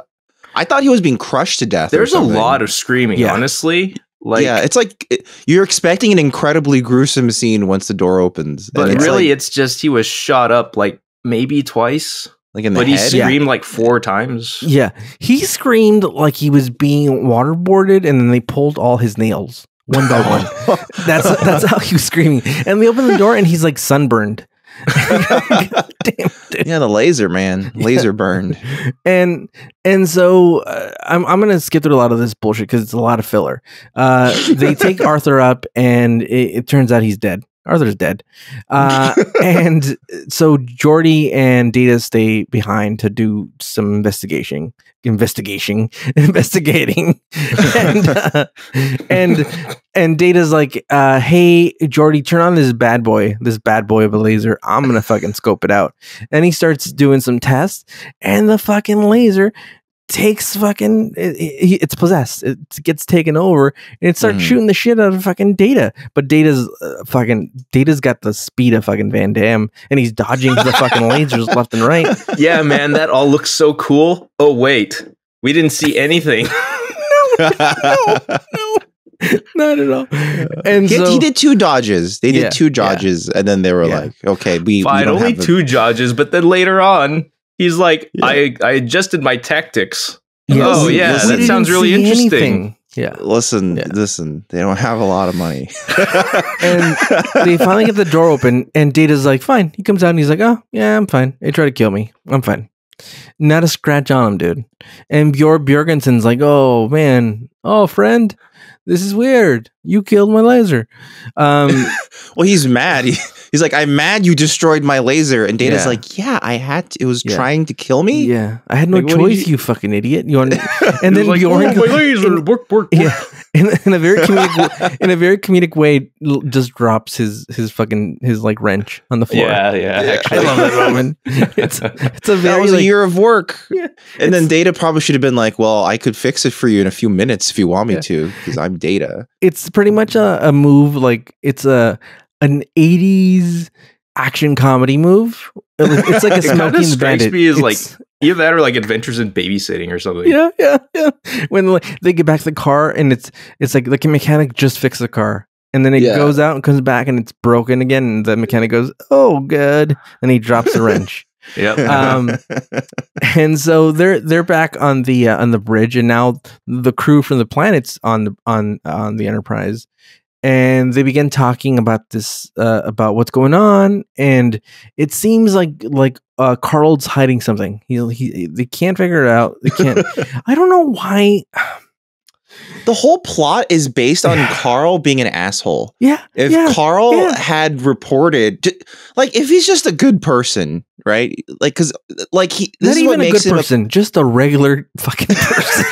I thought he was being crushed to death. or There's a lot of screaming, Yeah. honestly. Like, yeah, it's like it- you're expecting an incredibly gruesome scene once the door opens, but it's really, like, it's just he was shot up like maybe twice, like in the but he head. screamed like four times. yeah he screamed like he was being waterboarded and then they pulled all his nails one by one That's that's how he was screaming. And they open the door and he's like sunburned. Damn, yeah, the laser man, laser burned. And and so uh, I'm I'm gonna skip through a lot of this bullshit because it's a lot of filler. Uh, they take Arthur up and it, it turns out he's dead. Arthur's dead. Uh, and so Geordi and Data stay behind to do some investigation, investigation, investigating, and uh, and and Data's like, uh, "Hey, Geordi, turn on this bad boy, this bad boy of a laser. I'm gonna fucking scope it out." And he starts doing some tests, and the fucking laser takes fucking it, it- it's possessed it gets taken over and it starts Mhm. shooting the shit out of fucking data but data's uh, fucking data's got the speed of fucking van damme and he's dodging the fucking lasers left and right yeah, man, that all looks so cool. Oh wait, we didn't see anything. No, no, no. Not at all and he, so he did two dodges. They did Yeah, two yeah. dodges, and then they were Yeah. like, "Okay, we, we Fine, don't only two dodges." but then later on, he's like, Yeah. I I adjusted my tactics. Yeah, oh yeah, we that sounds really interesting. anything. yeah Listen, Yeah. listen. They don't have a lot of money, And they finally get the door open and data's like fine he comes out and he's like oh yeah i'm fine they try to kill me i'm fine not a scratch on him dude and bjorn bjorgensen's like oh man oh friend this is weird you killed my laser um well, he's mad. He, he's like, "I'm mad you destroyed my laser." And Data's Yeah. like, "Yeah, I had. To, it was Yeah. trying to kill me." yeah i had no Like, choice you- you fucking idiot you want and then was like, oh, bjorn "Oh, my laser, in- work, work, work." yeah in, in a very comedic in a very comedic way l- just drops his his fucking his like wrench on the floor yeah, yeah. Yeah. Actually, i love that moment it's it's a That was like, a year of work. Yeah. And then Data probably should have been like, "Well, I could fix it for you in a few minutes if you want me Yeah. to, because I'm Data." it's pretty much a, a move like it's a an 80s action comedy move? It's like a It kinda smoking the strikes bandit. me as, like, Either that or like Adventures in Babysitting or something. yeah yeah yeah. When like, they get back to the car and it's it's like the mechanic just fixed the car. And then it Yeah. goes out and comes back and it's broken again and the mechanic goes oh good. And he drops the wrench. Yep. Um, and so they're they're back on the uh, on the bridge and now the crew from the planets on the on on the enterprise and they begin talking about this uh, about what's going on, and it seems like like uh, Carl's hiding something. He, he they can't figure it out. They can't. I don't know why. The whole plot is based on Yeah. Carl being an asshole. Yeah, If yeah, Carl yeah. had reported, like, if he's just a good person, right? Like, because, like, he this not is what even a makes good him person, just a regular fucking person.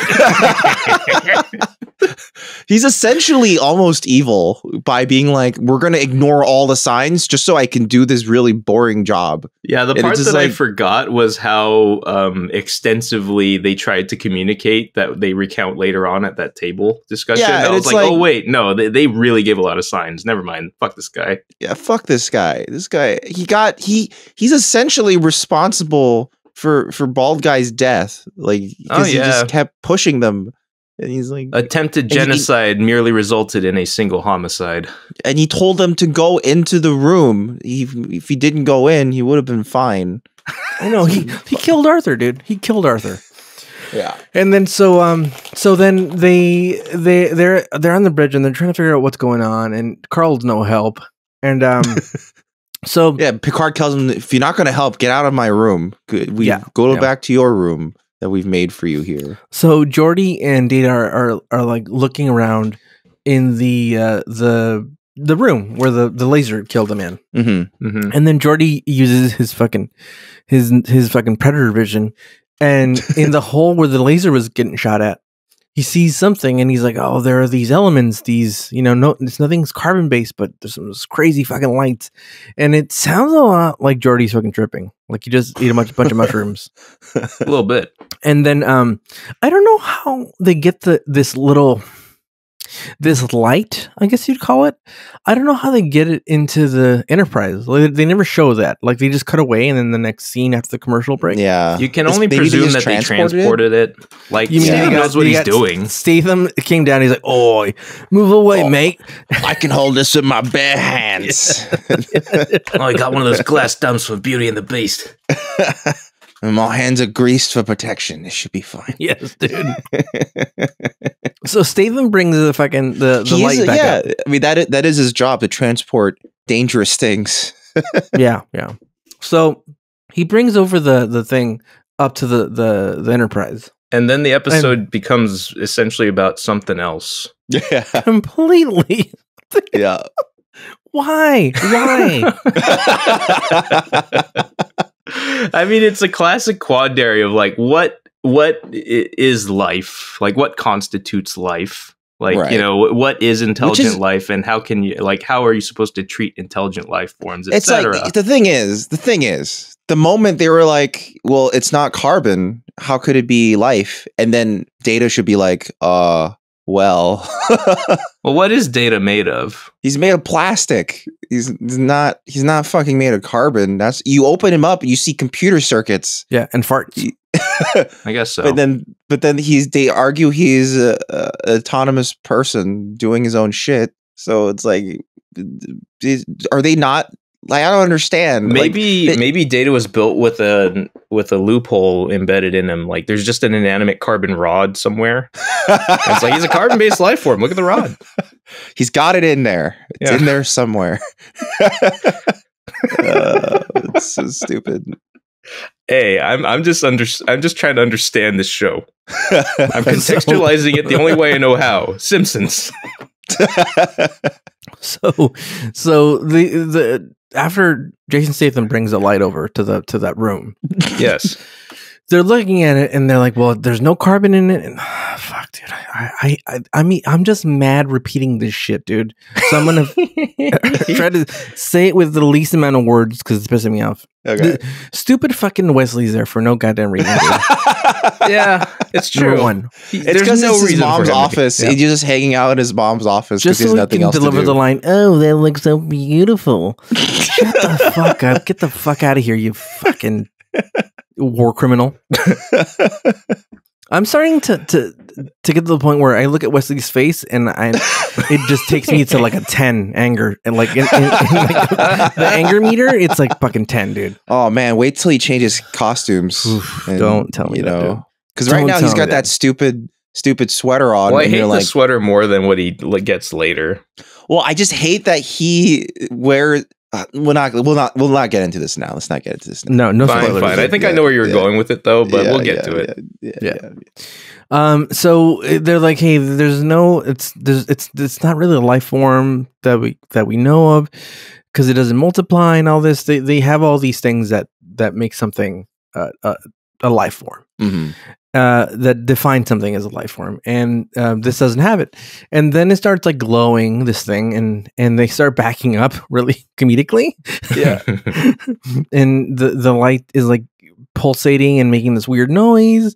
he's essentially almost evil by being like, we're gonna ignore all the signs just so I can do this really boring job. Yeah, the And part that just I forgot was how um, extensively they tried to communicate that they recount later on at that table discussion. Yeah, I and was it's like, like- oh wait, no, they, they really gave a lot of signs. Never mind. Fuck this guy. Yeah, fuck this guy. This guy, he got he he's essentially responsible for for bald guy's death. Like, because he yeah. just kept pushing them, and he's like, Attempted And he- genocide merely resulted in a single homicide. and he told them to go into the room. He, if he didn't go in, he would have been fine. I know he he killed Arthur, dude. He killed Arthur. Yeah. And then so um so then they they they're they're on the bridge and they're trying to figure out what's going on and Carl's no help. And um so Yeah, Picard tells him, if you're not going to help, get out of my room. We Yeah, go yeah. back to your room that we've made for you here. so Geordi and Data are, are are like looking around in the uh the the room where the the laser killed the man. Mm-hmm. hmm And then Geordi uses his fucking his his fucking predator vision, and in the hole where the laser was getting shot at, he sees something, and he's like, "Oh, there are these elements. These, you know, no, it's nothing's carbon based, but there's some crazy fucking lights." And it sounds a lot like Geordi's fucking tripping, like he just eat a bunch, bunch of mushrooms. A little bit. And then, um, I don't know how they get the this little this light, I guess you'd call it. I don't know how they get it into the Enterprise. Like, they never show that. Like they just cut away, and then the next scene after the commercial break. Yeah. You can only maybe presume just that they transported it? it. Like, You mean Yeah. they he knows what he's he's doing. Statham came down. He's like, "Oh, move away, Oh. mate." I can hold this with my bare hands. Oh, I got one of those glass dumps for Beauty and the Beast. and my hands are greased for protection. This should be fine. yes, dude. so Statham brings the fucking the, the light is- back yeah, up. I mean that is, that is his job to transport dangerous things. yeah, yeah. So he brings over the the thing up to the the, the Enterprise. And then the episode becomes essentially about something else. Yeah, Completely. yeah. Why? Why? I mean, it's a classic quandary of like what what is life? Like what constitutes life? Like Right. you know what is intelligent is- life, and how can you like how are you supposed to treat intelligent life forms, it's etc. like the thing is, the thing is, the moment they were like, "Well, it's not carbon. How could it be life?" And then Data should be like, "Uh, well, well, what is data made of? he's made of plastic. He's, he's not. He's not fucking made of carbon. That's you open him up, you see computer circuits." yeah, and farts. I guess so. But then, but then he's they argue he's a, a autonomous person doing his own shit. So it's like, is- are they not? Like I don't understand. Like, maybe they- maybe data was built with a with a loophole embedded in him. Like there's just an inanimate carbon rod somewhere. It's like he's a carbon based life form. Look at the rod. he's got it in there. It's Yeah. in there somewhere. uh, it's so stupid. Hey, I'm I'm just under I'm just trying to understand this show. I'm contextualizing it the only way I know how. Simpsons. So, so the the after Jason Statham brings the light over to the to that room, Yes. they're looking at it and they're like, "Well, there's no carbon in it." And fuck, dude, I, I, I, I mean, I'm just mad repeating this shit, dude. So I'm gonna try to say it with the least amount of words because it's pissing me off. okay. Stupid fucking Wesley's there for no goddamn reason. dude. yeah, it's Number true. one, It's there's because no it's his reason for mom's him office. yeah. He's just hanging out in his mom's office because just he has so he nothing can else to deliver the line. Oh, that looks so beautiful. Shut the fuck up. Get the fuck out of here, you fucking war criminal. I'm starting to to to get to the point where I look at Wesley's face and I it just takes me to like a ten anger and like, in, in- in, like, the anger meter it's like fucking ten, dude. oh man, wait till he changes costumes. Oof, and, don't tell me you that, dude. know, because right now he's got that. that stupid, stupid sweater on. Well, I and hate you're the like, sweater more than what he gets later. Well, I just hate that he where uh, we'll not we'll not we'll not get into this now. Let's not get into this now. No, no fine, spoilers. fine. I think I know where you're yeah. going with it, though, but Yeah, we'll get yeah, to it. Yeah, Yeah. yeah, yeah. Um, so uh, they're like, hey, there's no, it's there's it's it's not really a life form that we that we know of because it doesn't multiply and all this. They they have all these things that that make something uh, uh, a life form. Mhm. Uh, that define something as a life form, and uh, this doesn't have it. And then it starts like glowing this thing, and and they start backing up really comedically. Yeah. and the the light is like pulsating and making this weird noise.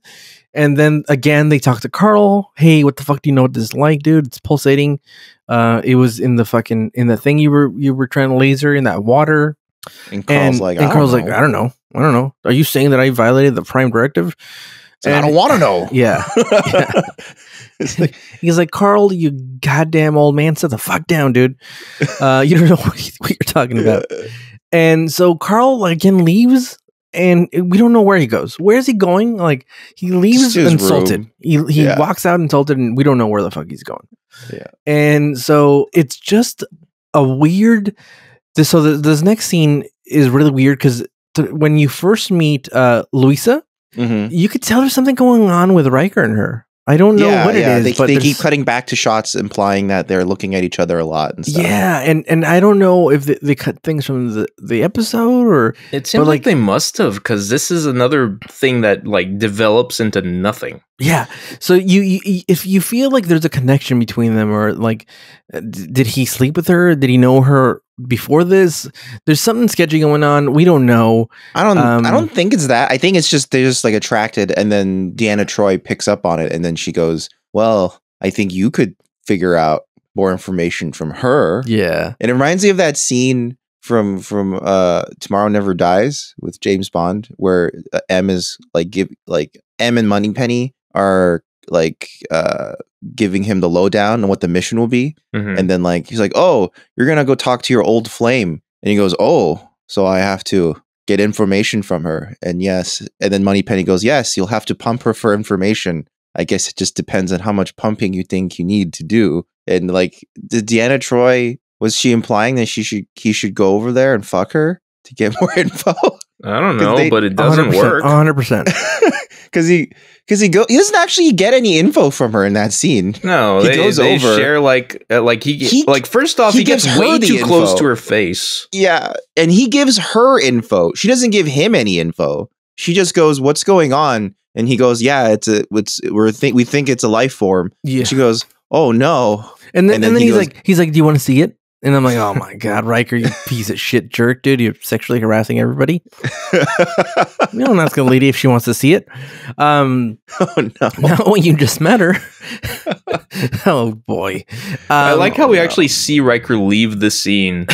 And then again, they talk to Carl. Hey, what the fuck do you know what this is like, dude? It's pulsating. Uh, it was in the fucking in the thing you were you were trying to laser in that water. And Carl's and like, and Carl's like. I don't know, I don't know. Are you saying that I violated the prime directive? It's like, I don't want to know. Yeah. It's like, He's like, Carl, you goddamn old man, sit the fuck down, dude. Uh, you don't know what, you- what you're talking about. And so Carl again leaves, and we don't know where he goes. Where's he going? Like he leaves insulted. room. He he Yeah. walks out insulted, and we don't know where the fuck he's going. Yeah. And so it's just a weird. This so the, this next scene is really weird because when you first meet uh, Luisa, Mhm. you could tell there's something going on with Riker and her. I don't know yeah, what it is, yeah. They, but they keep cutting back to shots implying that they're looking at each other a lot and stuff. Yeah, and and I don't know if they, they cut things from the the episode or It seems like, like- they must have, because this is another thing that like develops into nothing. yeah. So you, you if you feel like there's a connection between them or like uh, d- did he sleep with her? Did he know her before this? There's something sketchy going on. We don't know. I don't. Um, I don't think it's that. I think it's just they're just like attracted, and then Deanna Troi picks up on it, and then she goes, "Well, I think you could figure out more information from her." Yeah. And it reminds me of that scene from from uh Tomorrow Never Dies with James Bond, where uh, M is like give like M and Moneypenny are like uh giving him the lowdown on what the mission will be. Mhm. And then like he's like, "Oh, you're gonna go talk to your old flame," and he goes, "Oh, so I have to get information from her." And yes, and then Moneypenny goes, "Yes, you'll have to pump her for information. I guess it just depends on how much pumping you think you need to do." And like, did Deanna Troi was she implying that she should he should go over there and fuck her to get more info? I don't know, they- but it doesn't 100%, work. 100%. Because he because he go he doesn't actually get any info from her in that scene. No, He they, goes they over- share like uh, like he, He- like first off he he, gets gives way her the too close to her face. Yeah, and he gives her info. She doesn't give him any info. She just goes, "What's going on?" And he goes, "Yeah, it's a it's we're think we think it's a life form." Yeah. She goes, "Oh no." And then, And and then then, he he's goes- like, he's like, "Do you want to see it?" And I'm like, "Oh my god, Riker, you piece of shit jerk, dude! You're sexually harassing everybody." You don't ask a lady if she wants to see it. Um, oh no. Not when you just met her. oh boy, I Um, like how we actually see Riker leave the scene.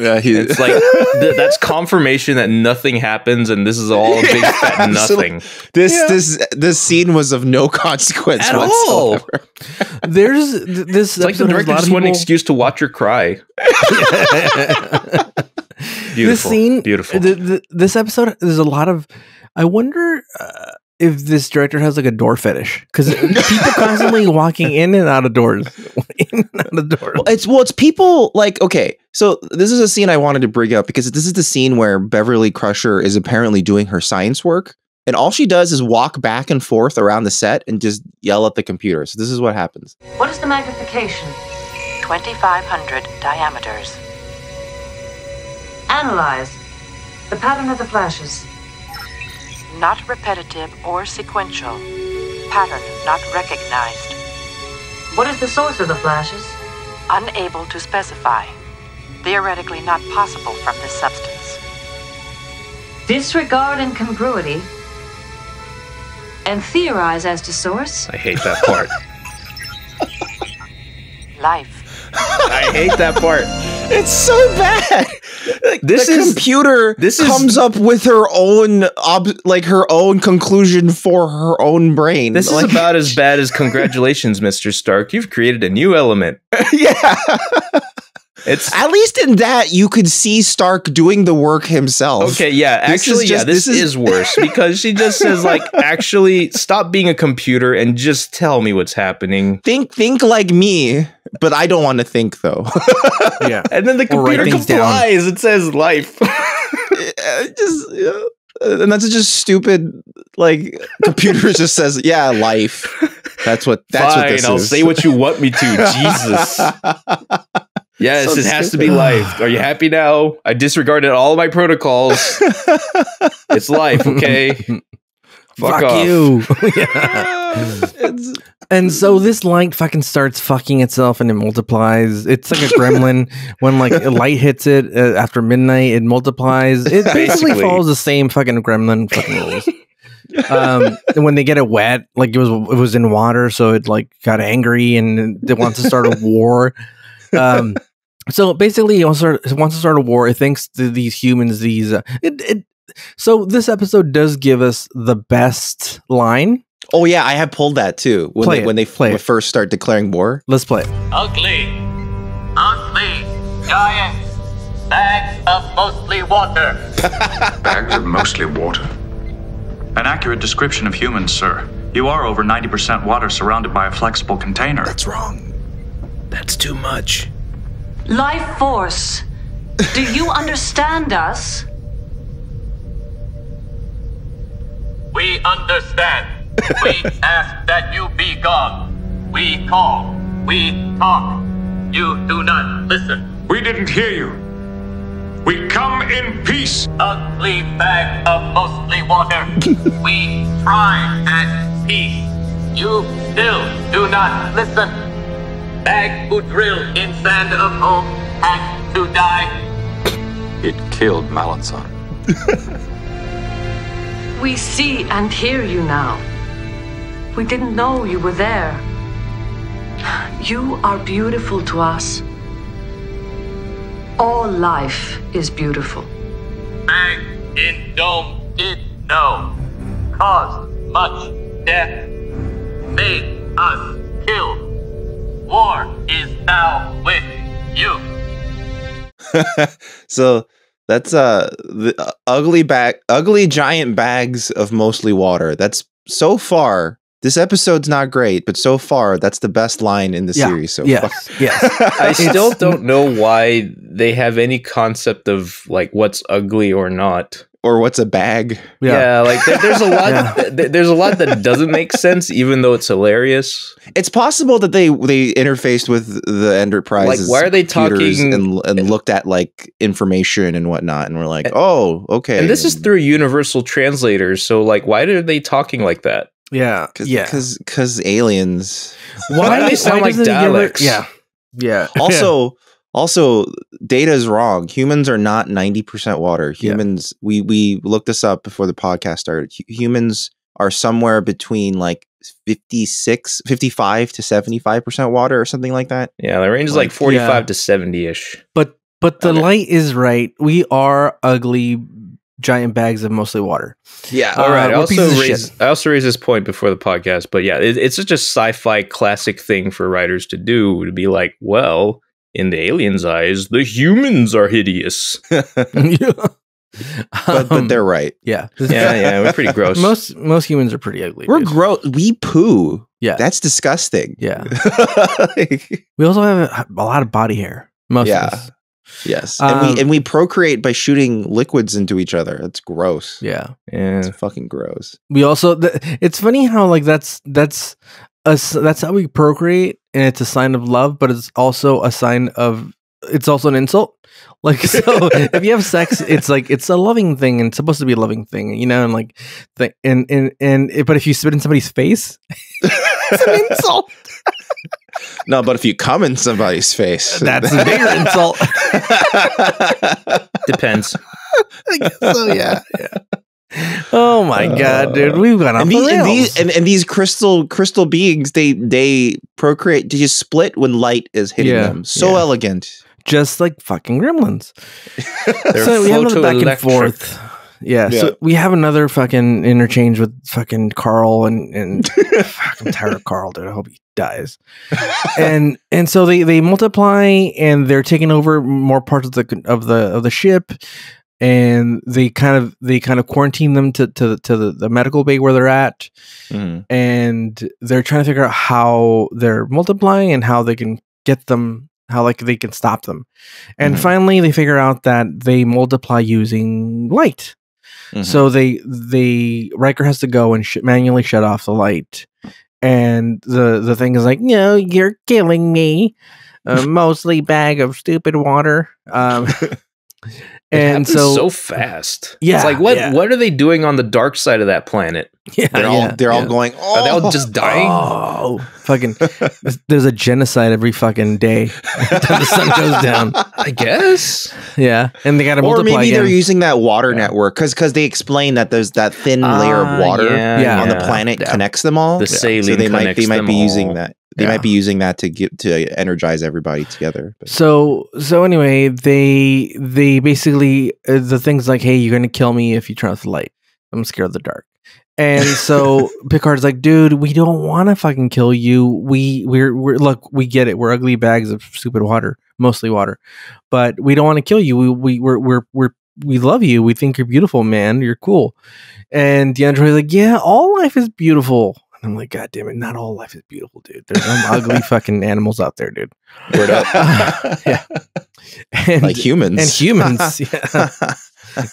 Yeah, he, It's like th- that's confirmation that nothing happens, and this is all a big fat Absolutely. nothing. this Yeah. this this scene was of no consequence At all. there's th- this. It's like the episode has a director just of wanted an excuse to watch her cry. Beautiful, this scene, beautiful. th- th- this episode, there's a lot of. I wonder uh, if this director has like a door fetish because people constantly walking in and out of doors, in and out of doors. Well, it's well, it's people like okay. So this is a scene I wanted to bring up because this is the scene where Beverly Crusher is apparently doing her science work, and all she does is walk back and forth around the set and just yell at the computer. So this is what happens. What is the magnification? 2,500 diameters. Analyze. The pattern of the flashes. Not repetitive or sequential. Pattern not recognized. What is the source of the flashes? Unable to specify. Theoretically not possible from this substance. Disregard incongruity. And theorize as to source? I hate that part. Life. I hate that part. It's so bad. Like, This the is- computer this is- comes up with her own ob- like her own conclusion for her own brain. This like, is about as bad as congratulations, Mr. Stark. You've created a new element. yeah. It's At least in that, you could see Stark doing the work himself. Okay, yeah, This is actually, yeah, this, this is- is, worse because she just says like, actually, stop being a computer and just tell me what's happening. Think, think like me, but I don't want to think though. yeah. And then the Or computer things down. It says life. Just, yeah. And that's just stupid. Like computers just says, yeah, life. That's what. That's Fine, what this I'll is. say what you want me to. Jesus. Yes, So it has to be life. Are you happy now? I disregarded all of my protocols. it's life, okay? Fuck, off. you. yeah. And so this light fucking starts fucking itself and it multiplies. It's like a gremlin. when like a light hits it uh, after midnight, it multiplies. It basically, Basically. follows the same fucking gremlin fucking rules. um, and when they get it wet, like it was it was in water, so it like got angry and it wants to start a war. Um, so basically, it wants, to start, it wants to start a war. It thinks to these humans, these uh, it, it. So this episode does give us the best line. oh yeah, I have pulled that too. When Play they it, when they play it. first start declaring war. Let's play it. Ugly, ugly, giant, bags of mostly water. Bags of mostly water. An accurate description of humans, sir. You are over 90% water surrounded by a flexible container. That's wrong. That's too much. Life force. Do you understand us? We understand. We ask that you be gone. We call. We talk. You do not listen. We didn't hear you. We come in peace. Ugly bag of mostly water. we try at peace. You still do not listen. Bag who drill in sand of home had to die. It killed Malencon. We see and hear you now. We didn't know you were there. You are beautiful to us. All life is beautiful. Bag in dome did know. Caused much death. Made us kill. War is now with you. So that's uh the uh, ugly bag, ugly giant bags of mostly water. That's so far. This episode's not great, but so far that's the best line in the Yeah. series so yes, yes. I still don't know why they have any concept of like what's ugly or not. Or what's a bag? Yeah, like there, there's a lot. Yeah. th- th- there's a lot that doesn't make sense, even though it's hilarious. It's possible that they they interfaced with the Enterprise. Like, why are they talking- and, and looked at like information and whatnot, and we're like, oh, okay. And this is through universal translators, so like, why are they talking like that? Yeah, because yeah. because because aliens. Why do they sound like doesn't he give it- Daleks? Yeah, yeah. Also, also, data is wrong. Humans are not ninety percent water. Yeah. Humans, we we looked this up before the podcast started. Hu- humans are somewhere between like 56, 55 to seventy five percent water or something like that. Yeah, the range is like Like, 45 yeah. to 70 ish. but but the Okay. light is right. We are ugly giant bags of mostly water. Yeah. Uh, All right. I also pieces of raised I also raised this point before the podcast, but yeah, it, it's such a sci-fi classic thing for writers to do to be like, well, in the aliens' eyes, the humans are hideous. but Um, but they're right. yeah, Yeah, yeah, we're pretty gross. Most most humans are pretty ugly. We're gross. We poo. Yeah. That's disgusting. Yeah. Like, We also have a, a lot of body hair. Most Yeah. of us. yes. and Um, we and we procreate by shooting liquids into each other. That's gross. Yeah. yeah. It's fucking gross. We also th- it's funny how like that's that's us that's how we procreate and it's a sign of love, but it's also a sign of it's also an insult. Like so if you have sex, it's like it's a loving thing and it's supposed to be a loving thing, you know, and like th- and and and but if you spit in somebody's face, it's an insult. No, but if you come in somebody's face, That's a bigger insult. Depends. I guess so yeah, yeah. Oh my uh, god, dude, we've gone off and, the these, and these and, and these crystal crystal beings, they they procreate. They just split when light is hitting Yeah, them. So yeah. elegant. just like fucking gremlins. So we have another back and forth. Yeah, Yeah. so we have another fucking interchange with fucking Carl and and fuck, I'm tired of Carl, dude. I hope he dies. and and so they they multiply and they're taking over more parts of the of the of the ship, and they kind of they kind of quarantine them to to to the, the medical bay where they're at, Mhm. and they're trying to figure out how they're multiplying and how they can get them how like they can stop them and Mhm. finally they figure out that they multiply using light Mhm. so they they Riker has to go and sh- manually shut off the light, and the the thing is like, no, you're killing me. A mostly bag of stupid water. Um, and happens so, so fast. Yeah, it's like what yeah. what are they doing on the dark side of that planet? Yeah, they're all yeah, they're all yeah. going. Oh, Are they all just dying? Oh, fucking! there's- There's a genocide every fucking day until the sun goes down. I guess. Yeah, and they got to or multiply maybe they're using that water Yeah. network because because they explain that there's that thin layer Ah, of water Yeah. on the planet Yeah. connects them all. The so saline they might they might them be using that. They Yeah. might be using that to get to energize everybody together. But- So so anyway, they they basically uh, the thing's like, hey, you're gonna kill me if you turn off the light. I'm scared of the dark. And so Picard's like, dude, we don't want to fucking kill you. We we're we're look, we get it. We're ugly bags of stupid water, mostly water, but we don't want to kill you. We we we're we're we're we love you. We think you're beautiful, man. You're cool. And the android's like, yeah, all life is beautiful. And I'm like, God damn it, not all life is beautiful, dude. There's some ugly fucking animals out there, dude. Word up. Yeah. And, like humans and humans. Yeah.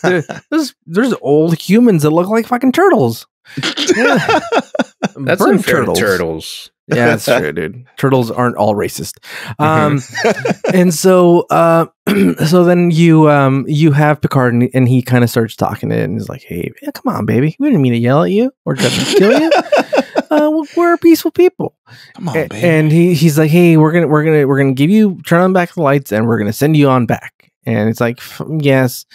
There- there's there's old humans that look like fucking turtles. That's Burn unfair to turtles. Yeah, that's true, dude. Turtles aren't all racist. Um, and so, uh, so then you, um, you have Picard, and, and he kind of starts talking to it, and he's like, "Hey, yeah, come on, baby, we didn't mean to yell at you or try to kill you. Uh, we're- we're peaceful people." Come on, A- baby. and he he's like, "Hey, we're gonna we're gonna we're gonna give you turn on back the lights, and we're gonna send you on back." And it's like, "Yes."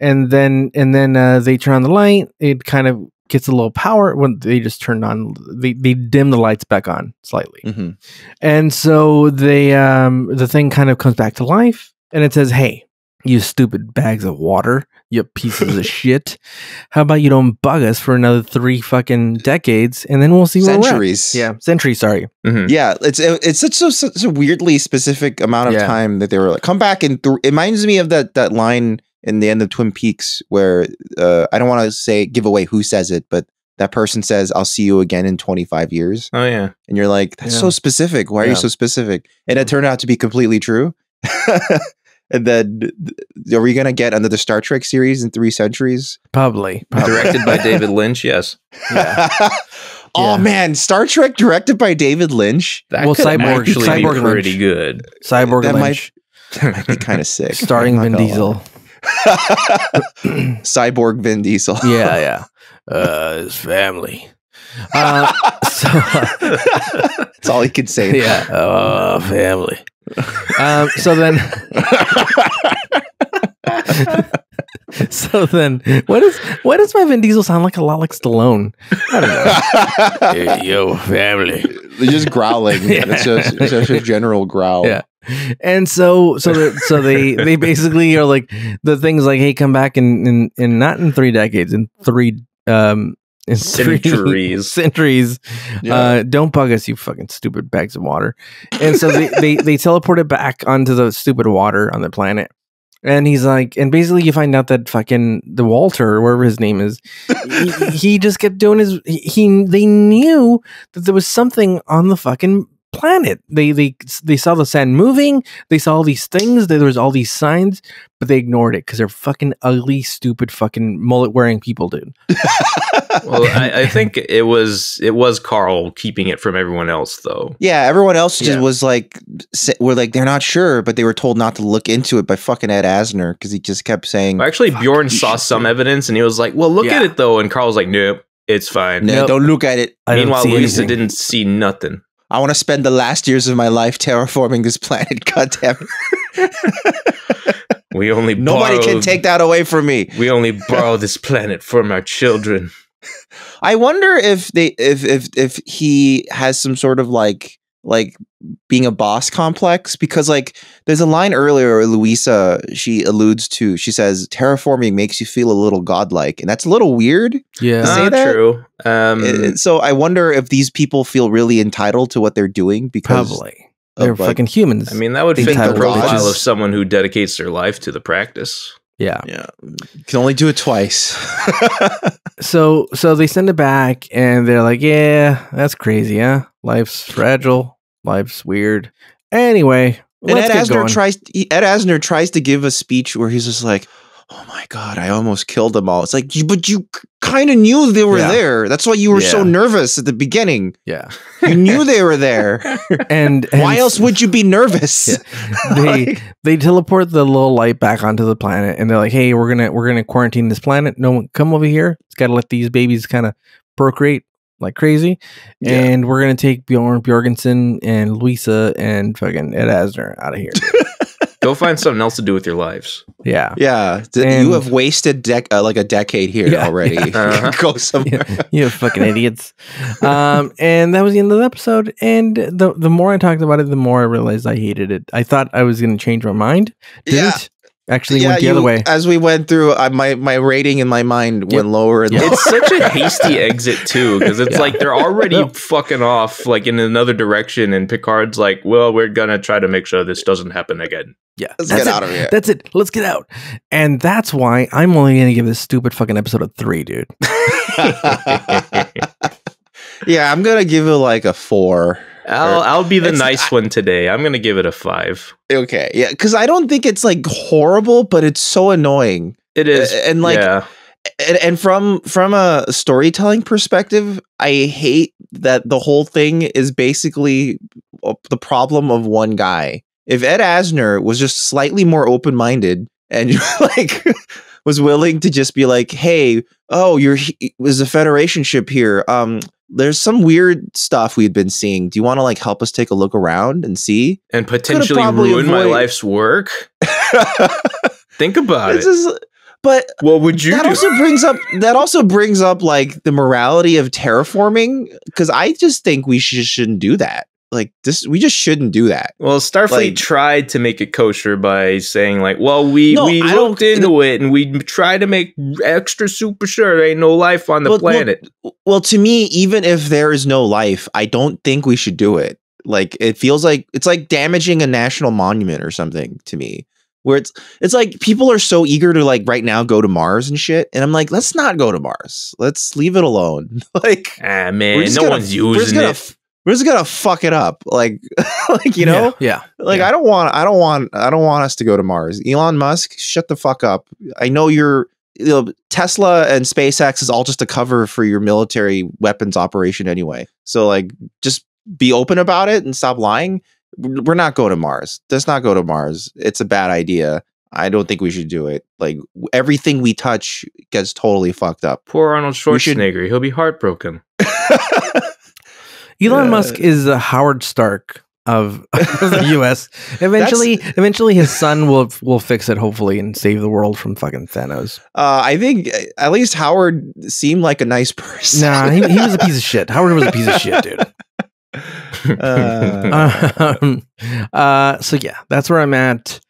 And then and then uh, they turn on the light. It kind of gets a little power when they just turned on. They they dim the lights back on slightly, Mhm. and so they um the thing kind of comes back to life, and it says, "Hey." You stupid bags of water, you pieces of shit. How about you don't bug us for another three fucking decades, and then we'll see where we're at. centuries. Yeah, century. Sorry. Mhm. Yeah, it's it's such a, such a weirdly specific amount of Yeah. time that they were like, come back and th-. it reminds me of that that line in the end of Twin Peaks where uh, I don't want to say give away who says it, but that person says, "I'll see you again in 25 years," Oh yeah. and you're like, "That's Yeah. so specific. Why are you so specific?" And it turned out to be completely true. and then, th- are we gonna get another Star Trek series in three centuries? Probably. probably. Directed by David Lynch. Yes. Yeah. oh Yeah. man, Star Trek directed by David Lynch. That Well, could Cyborg- actually Cyborg be Lynch. pretty good. Cyborg That Lynch, might be kind of sick. starring Vin Diesel. lie. Cyborg Vin Diesel. yeah, yeah. Uh, his family. Uh, so That's all he could say. yeah, uh, family. Um, so then, so then, what is why does my Vin Diesel sound like a lot like Stallone? I don't know. Hey, yo, family. They're just growling. Yeah. It's just it's just a general growl. Yeah. And so, so, the, so they, they basically are like the things like, hey, come back in, in, in not in three decades, in three, um, in Centuries. centuries. Yeah. Uh, don't bug us, you fucking stupid bags of water. And so they, they, they teleport it back onto the stupid water on the planet. And he's like, and basically you find out that fucking the Walter, or wherever his name is, he, he just kept doing his, he, he, they knew that there was something on the fucking planet. They, they, they saw the sand moving. They saw all these things. There was all these signs, but they ignored it because they're fucking ugly, stupid, fucking mullet wearing people, dude. Well, I, I think it was it was Carl keeping it from everyone else, though. Yeah, everyone else just Yeah. was like, sa- were like, they're not sure, but they were told not to look into it by fucking Ed Asner because he just kept saying, Well, Actually, Bjorn saw some do evidence, and he was like, "Well, look Yeah. at it though." And Carl was like, "Nope, it's fine." "No, Nope. don't look at it. I Meanwhile, see Lisa anything. didn't see nothing. I want to spend the last years of my life terraforming this planet. God damn it. We only Nobody can take that away from me. We only borrow this planet from our children. I wonder if they if if if he has some sort of like like being a boss complex because like there's a line earlier where Luisa she alludes to she says terraforming makes you feel a little godlike and that's a little weird. Yeah. say that? true. Um, Uh, so I wonder if these people feel really entitled to what they're doing because Probably. They're like- fucking humans. I mean, that would Think fit the profile bitches. of someone who dedicates their life to the practice. yeah. yeah, can only do it twice. So so they send it back and they're like, Yeah, that's crazy, huh? Life's fragile. Life's weird. Anyway, And Ed Asner going. tries. he- Ed Asner tries to give a speech where he's just like, "Oh my god, I almost killed them all." It's like, you, but you kind of knew they were Yeah. there. That's why you were so nervous at the beginning. yeah. You knew they were there. And, why else would you be nervous? Yeah. they Like- they teleport the little light back onto the planet and they're like hey we're gonna we're gonna quarantine this planet no one come over here it's gotta let these babies kind of procreate like crazy Yeah. and we're gonna take bjorn bjorgensen and luisa and fucking ed asner out of here. Go find something else to do with your lives. yeah yeah, And- you have wasted dec- uh, like a decade here Yeah, already. yeah. Uh-huh. Go somewhere. you fucking idiots um and that was the end of the episode and the the more i talked about it the more i realized i hated it i thought i was gonna change my mind didn't Yeah. actually went the you- other way As we went through, I, my my rating in my mind went lower and Yeah. lower. It's such a hasty exit too, because it's Yeah. like they're already No. fucking off like in another direction, and Picard's like, "Well, we're gonna try to make sure this doesn't happen again." yeah Let's that's get it. out of here. That's it. Let's get out. And that's why I'm only going to give this stupid fucking episode a three, dude. yeah, I'm gonna give it like a four. I'll I'll be the nice one today. I'm gonna give it a five. Okay, yeah, because I don't think it's like horrible, but it's so annoying. It is, Uh, and, like, yeah, And, and from from a storytelling perspective, I hate that the whole thing is basically uh, the problem of one guy. If Ed Asner was just slightly more open minded and like was willing to just be like, "Hey, oh, you're was a Federation ship here. Um, there's some weird stuff we've been seeing. Do you want to like help us take a look around and see?" and potentially ruin my life's work. Think about This it. is, but what would you that do? also brings up that also brings up like the morality of terraforming because I just think we should, shouldn't do that. Like this, we just shouldn't do that. Well, Starfleet Like- tried to make it kosher by saying like, "Well, we No, we I looked into it and we try to make extra super sure there ain't no life on the Well, well, planet." Well, to me, even if there is no life, I don't think we should do it. Like it feels like it's like damaging a national monument or something to me. Where it's it's like people are so eager to like right now go to Mars and shit, and I'm like, let's not go to Mars. Let's leave it alone. like ah, man, no gonna- one's we're just using gonna it. We're just gonna fuck it up. Like like you know. Yeah. Like Yeah. I don't want I don't want I don't want us to go to Mars. Elon Musk, shut the fuck up. I know you're you know Tesla and SpaceX is all just a cover for your military weapons operation anyway. So like just be open about it and stop lying. We're not going to Mars. Let's not go to Mars. It's a bad idea. I don't think we should do it. Like everything we touch gets totally fucked up. Poor Arnold We should- Schwarzenegger. He'll be heartbroken. Elon Uh, Musk is the Howard Stark of, the US. Eventually, eventually his son will will fix it hopefully and save the world from fucking Thanos. Uh, I think uh, at least Howard seemed like a nice person. Nah, he, he was a piece of shit. Howard was a piece of shit, dude. Uh, um, uh, so yeah, that's where I'm at.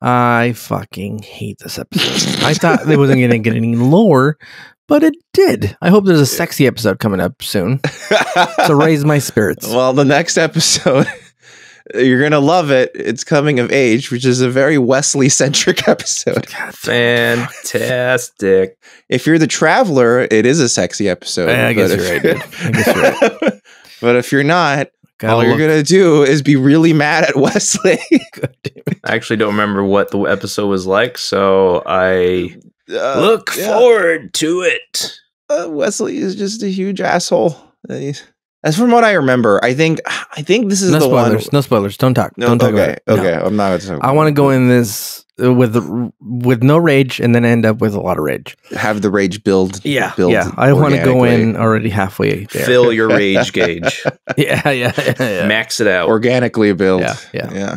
I fucking hate this episode. I thought it wasn't gonna get any lower, but it did. I hope there's a sexy episode coming up soon to raise my spirits. Well, the next episode, you're gonna love it. It's coming of age, which is a very Wesley centric episode. Fantastic. If you're the traveler, it is a sexy episode. Yeah, I guess but you're if- right, dude. I guess you're right. but if you're not, Gotta all you're gonna do is be really mad at Wesley. I actually don't remember what the episode was like, so I Uh, look yeah, forward to it. uh, Wesley is just a huge asshole. Uh, he's- As from what I remember, I think I think this is No the spoilers. one. No spoilers. Don't talk. No, Don't talk okay, about it. No. okay. I'm not. Gonna I want to go in this uh, with with no rage and then end up with a lot of rage. have the rage build. Yeah, build yeah. I want to go in already halfway there. Fill your rage gauge. Yeah, yeah, yeah. yeah. Max it out. organically build. Yeah, yeah. yeah.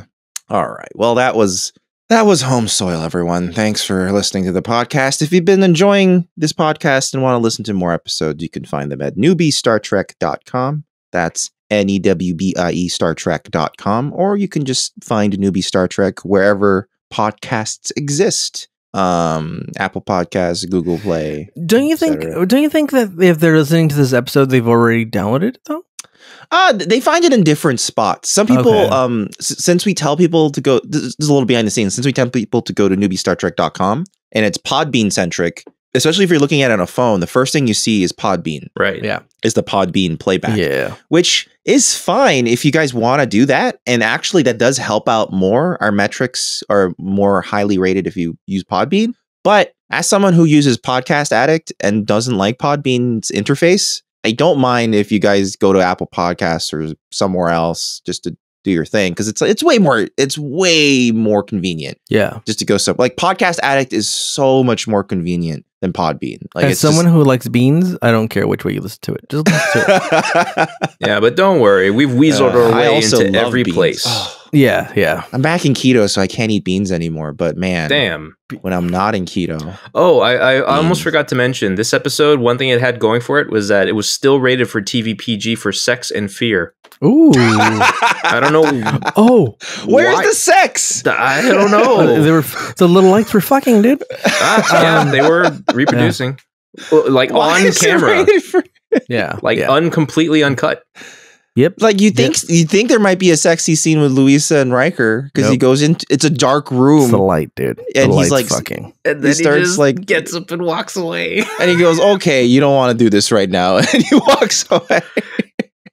All right. Well, that was that was home soil, everyone. Thanks for listening to the podcast. If you've been enjoying this podcast and want to listen to more episodes, you can find them at newbiestartrek.com. That's N E W B I E Star Trek.com, or you can just find Newbie Star Trek wherever podcasts exist. Um, Apple Podcasts, Google Play. Don't you think? Don't you think that if they're listening to this episode, they've already downloaded it though? Uh, they find it in different spots. Some people, Okay. um, s- since we tell people to go, this is a little behind the scenes. Since we tell people to go to newbiestartrek.com and it's Podbean centric, especially if you're looking at it on a phone, the first thing you see is Podbean, Right. Yeah. is the Podbean playback. Yeah. which is fine if you guys want to do that. And actually, that does help out more. Our metrics are more highly rated if you use Podbean. But as someone who uses Podcast Addict and doesn't like Podbean's interface, I don't mind if you guys go to Apple Podcasts or somewhere else just to do your thing because it's it's way more it's way more convenient Yeah. just to go so like Podcast Addict is so much more convenient than Podbean. Like As it's someone who likes beans, I don't care which way you listen to it. Just listen to it. Yeah, but don't worry. We've weaseled Uh, our way also into every beans. place. Yeah. Yeah. I'm back in keto, so I can't eat beans anymore. But man, Damn. when I'm not in keto, Oh, I, I, I almost forgot to mention this episode. One thing it had going for it was that it was still rated for TV PG for sex and fear. Ooh. I don't know. oh. where's Why- the sex? I don't know. they were the little lights were fucking, dude. Ah, yeah, they were reproducing, Well, like Why on camera, for- Yeah. like yeah. uncompletely uncut. Yep. like you think you think there might be a sexy scene with Luisa and Riker because he goes into it's a dark room. It's the light, dude. The And he's like- fucking. And then he starts, like- gets up and walks away. and he goes, "Okay, you don't want to do this right now," and he walks away.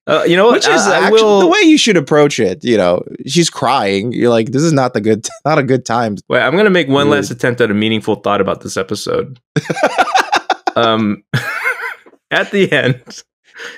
Uh, you know what? Which is I, I actually will. the way you should approach it. You know, she's crying. You're like, this is not the good, not a good time. Wait, I'm gonna make one Weird. last attempt at a meaningful thought about this episode. um, at the end,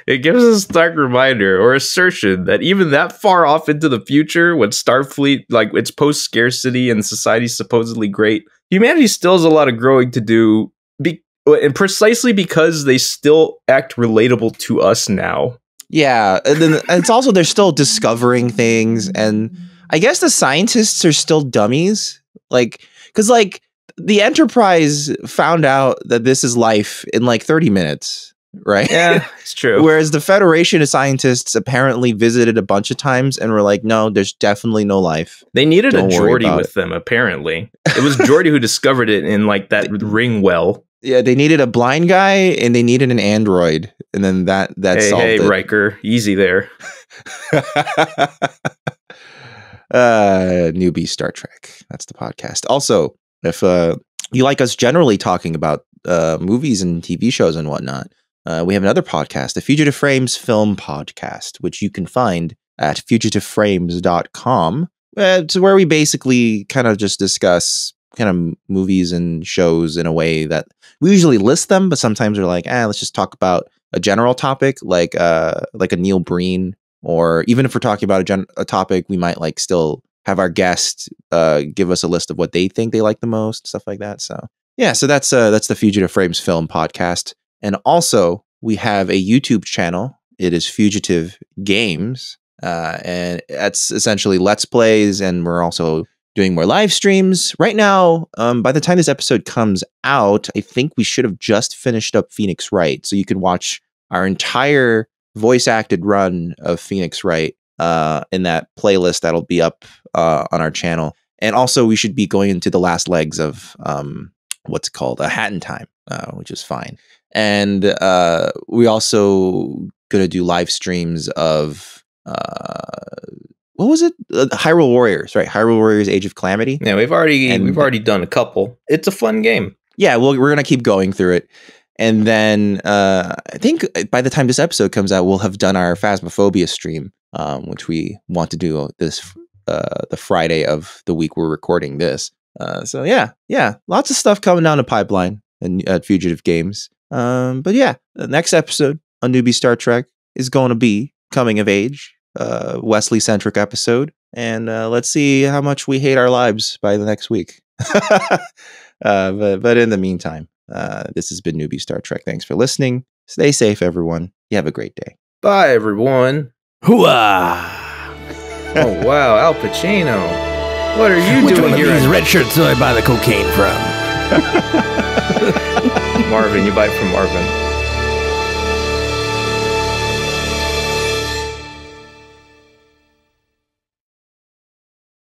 it gives us a stark reminder or assertion that even that far off into the future, when Starfleet, like it's post scarcity and society's supposedly great, humanity still has a lot of growing to do. Be- and precisely because they still act relatable to us now. Yeah, and then it's also they're still discovering things, and I guess the scientists are still dummies. Like, because like the Enterprise found out that this is life in like 30 minutes, right? Yeah, it's true. Whereas the Federation of Scientists apparently visited a bunch of times and were like, no, there's definitely no life. They needed Don't a about with them, apparently. It was Geordi who discovered it in like that ring well. Yeah, they needed a blind guy and they needed an android, and then that that hey, solved hey, it. Riker, easy there. uh newbie Star Trek. That's the podcast. Also, if uh you like us generally talking about uh movies and TV shows and whatnot, uh, we have another podcast, the Fugitive Frames Film Podcast, which you can find at fugitiveframes.com. Uh, it's where we basically kind of just discuss kind of movies and shows in a way that we usually list them, but sometimes we're like, ah, let's just talk about a general topic like uh like a Neil Breen or even if we're talking about a, gen- a topic we might like still have our guest uh give us a list of what they think they like the most stuff like that so yeah so that's uh that's the fugitive frames film podcast and also we have a youtube channel it is fugitive games uh and that's essentially let's plays and we're also doing more live streams right now um by the time this episode comes out i think we should have just finished up phoenix wright so you can watch our entire voice acted run of Phoenix Wright uh, in that playlist that'll be up uh, on our channel. And also, we should be going into the last legs of um, what's called a Hat in Time, uh, which is fine. And uh, we also gonna do live streams of uh, what was it? Uh, Hyrule Warriors, right? Hyrule Warriors: Age of Calamity. Yeah, we've already And- we've already done a couple. It's a fun game. yeah, well, we're gonna keep going through it, and then uh, I think by the time this episode comes out, we'll have done our Phasmophobia stream, um, which we want to do this uh, the Friday of the week we're recording this. Uh, so yeah, yeah, lots of stuff coming down the pipeline and at Fugitive Games. Um, but yeah, the next episode on Newbie Star Trek is going to be coming of age, uh, Wesley centric episode, and uh, let's see how much we hate our lives by the next week. uh, but but in the meantime, uh, this has been Newbie Star Trek. Thanks for listening. Stay safe, everyone. You have a great day. Bye, everyone. Hooah! Oh wow, Al Pacino. What are you Which doing one of here, these red shirts do I buy the cocaine from? Marvin? You buy it from Marvin.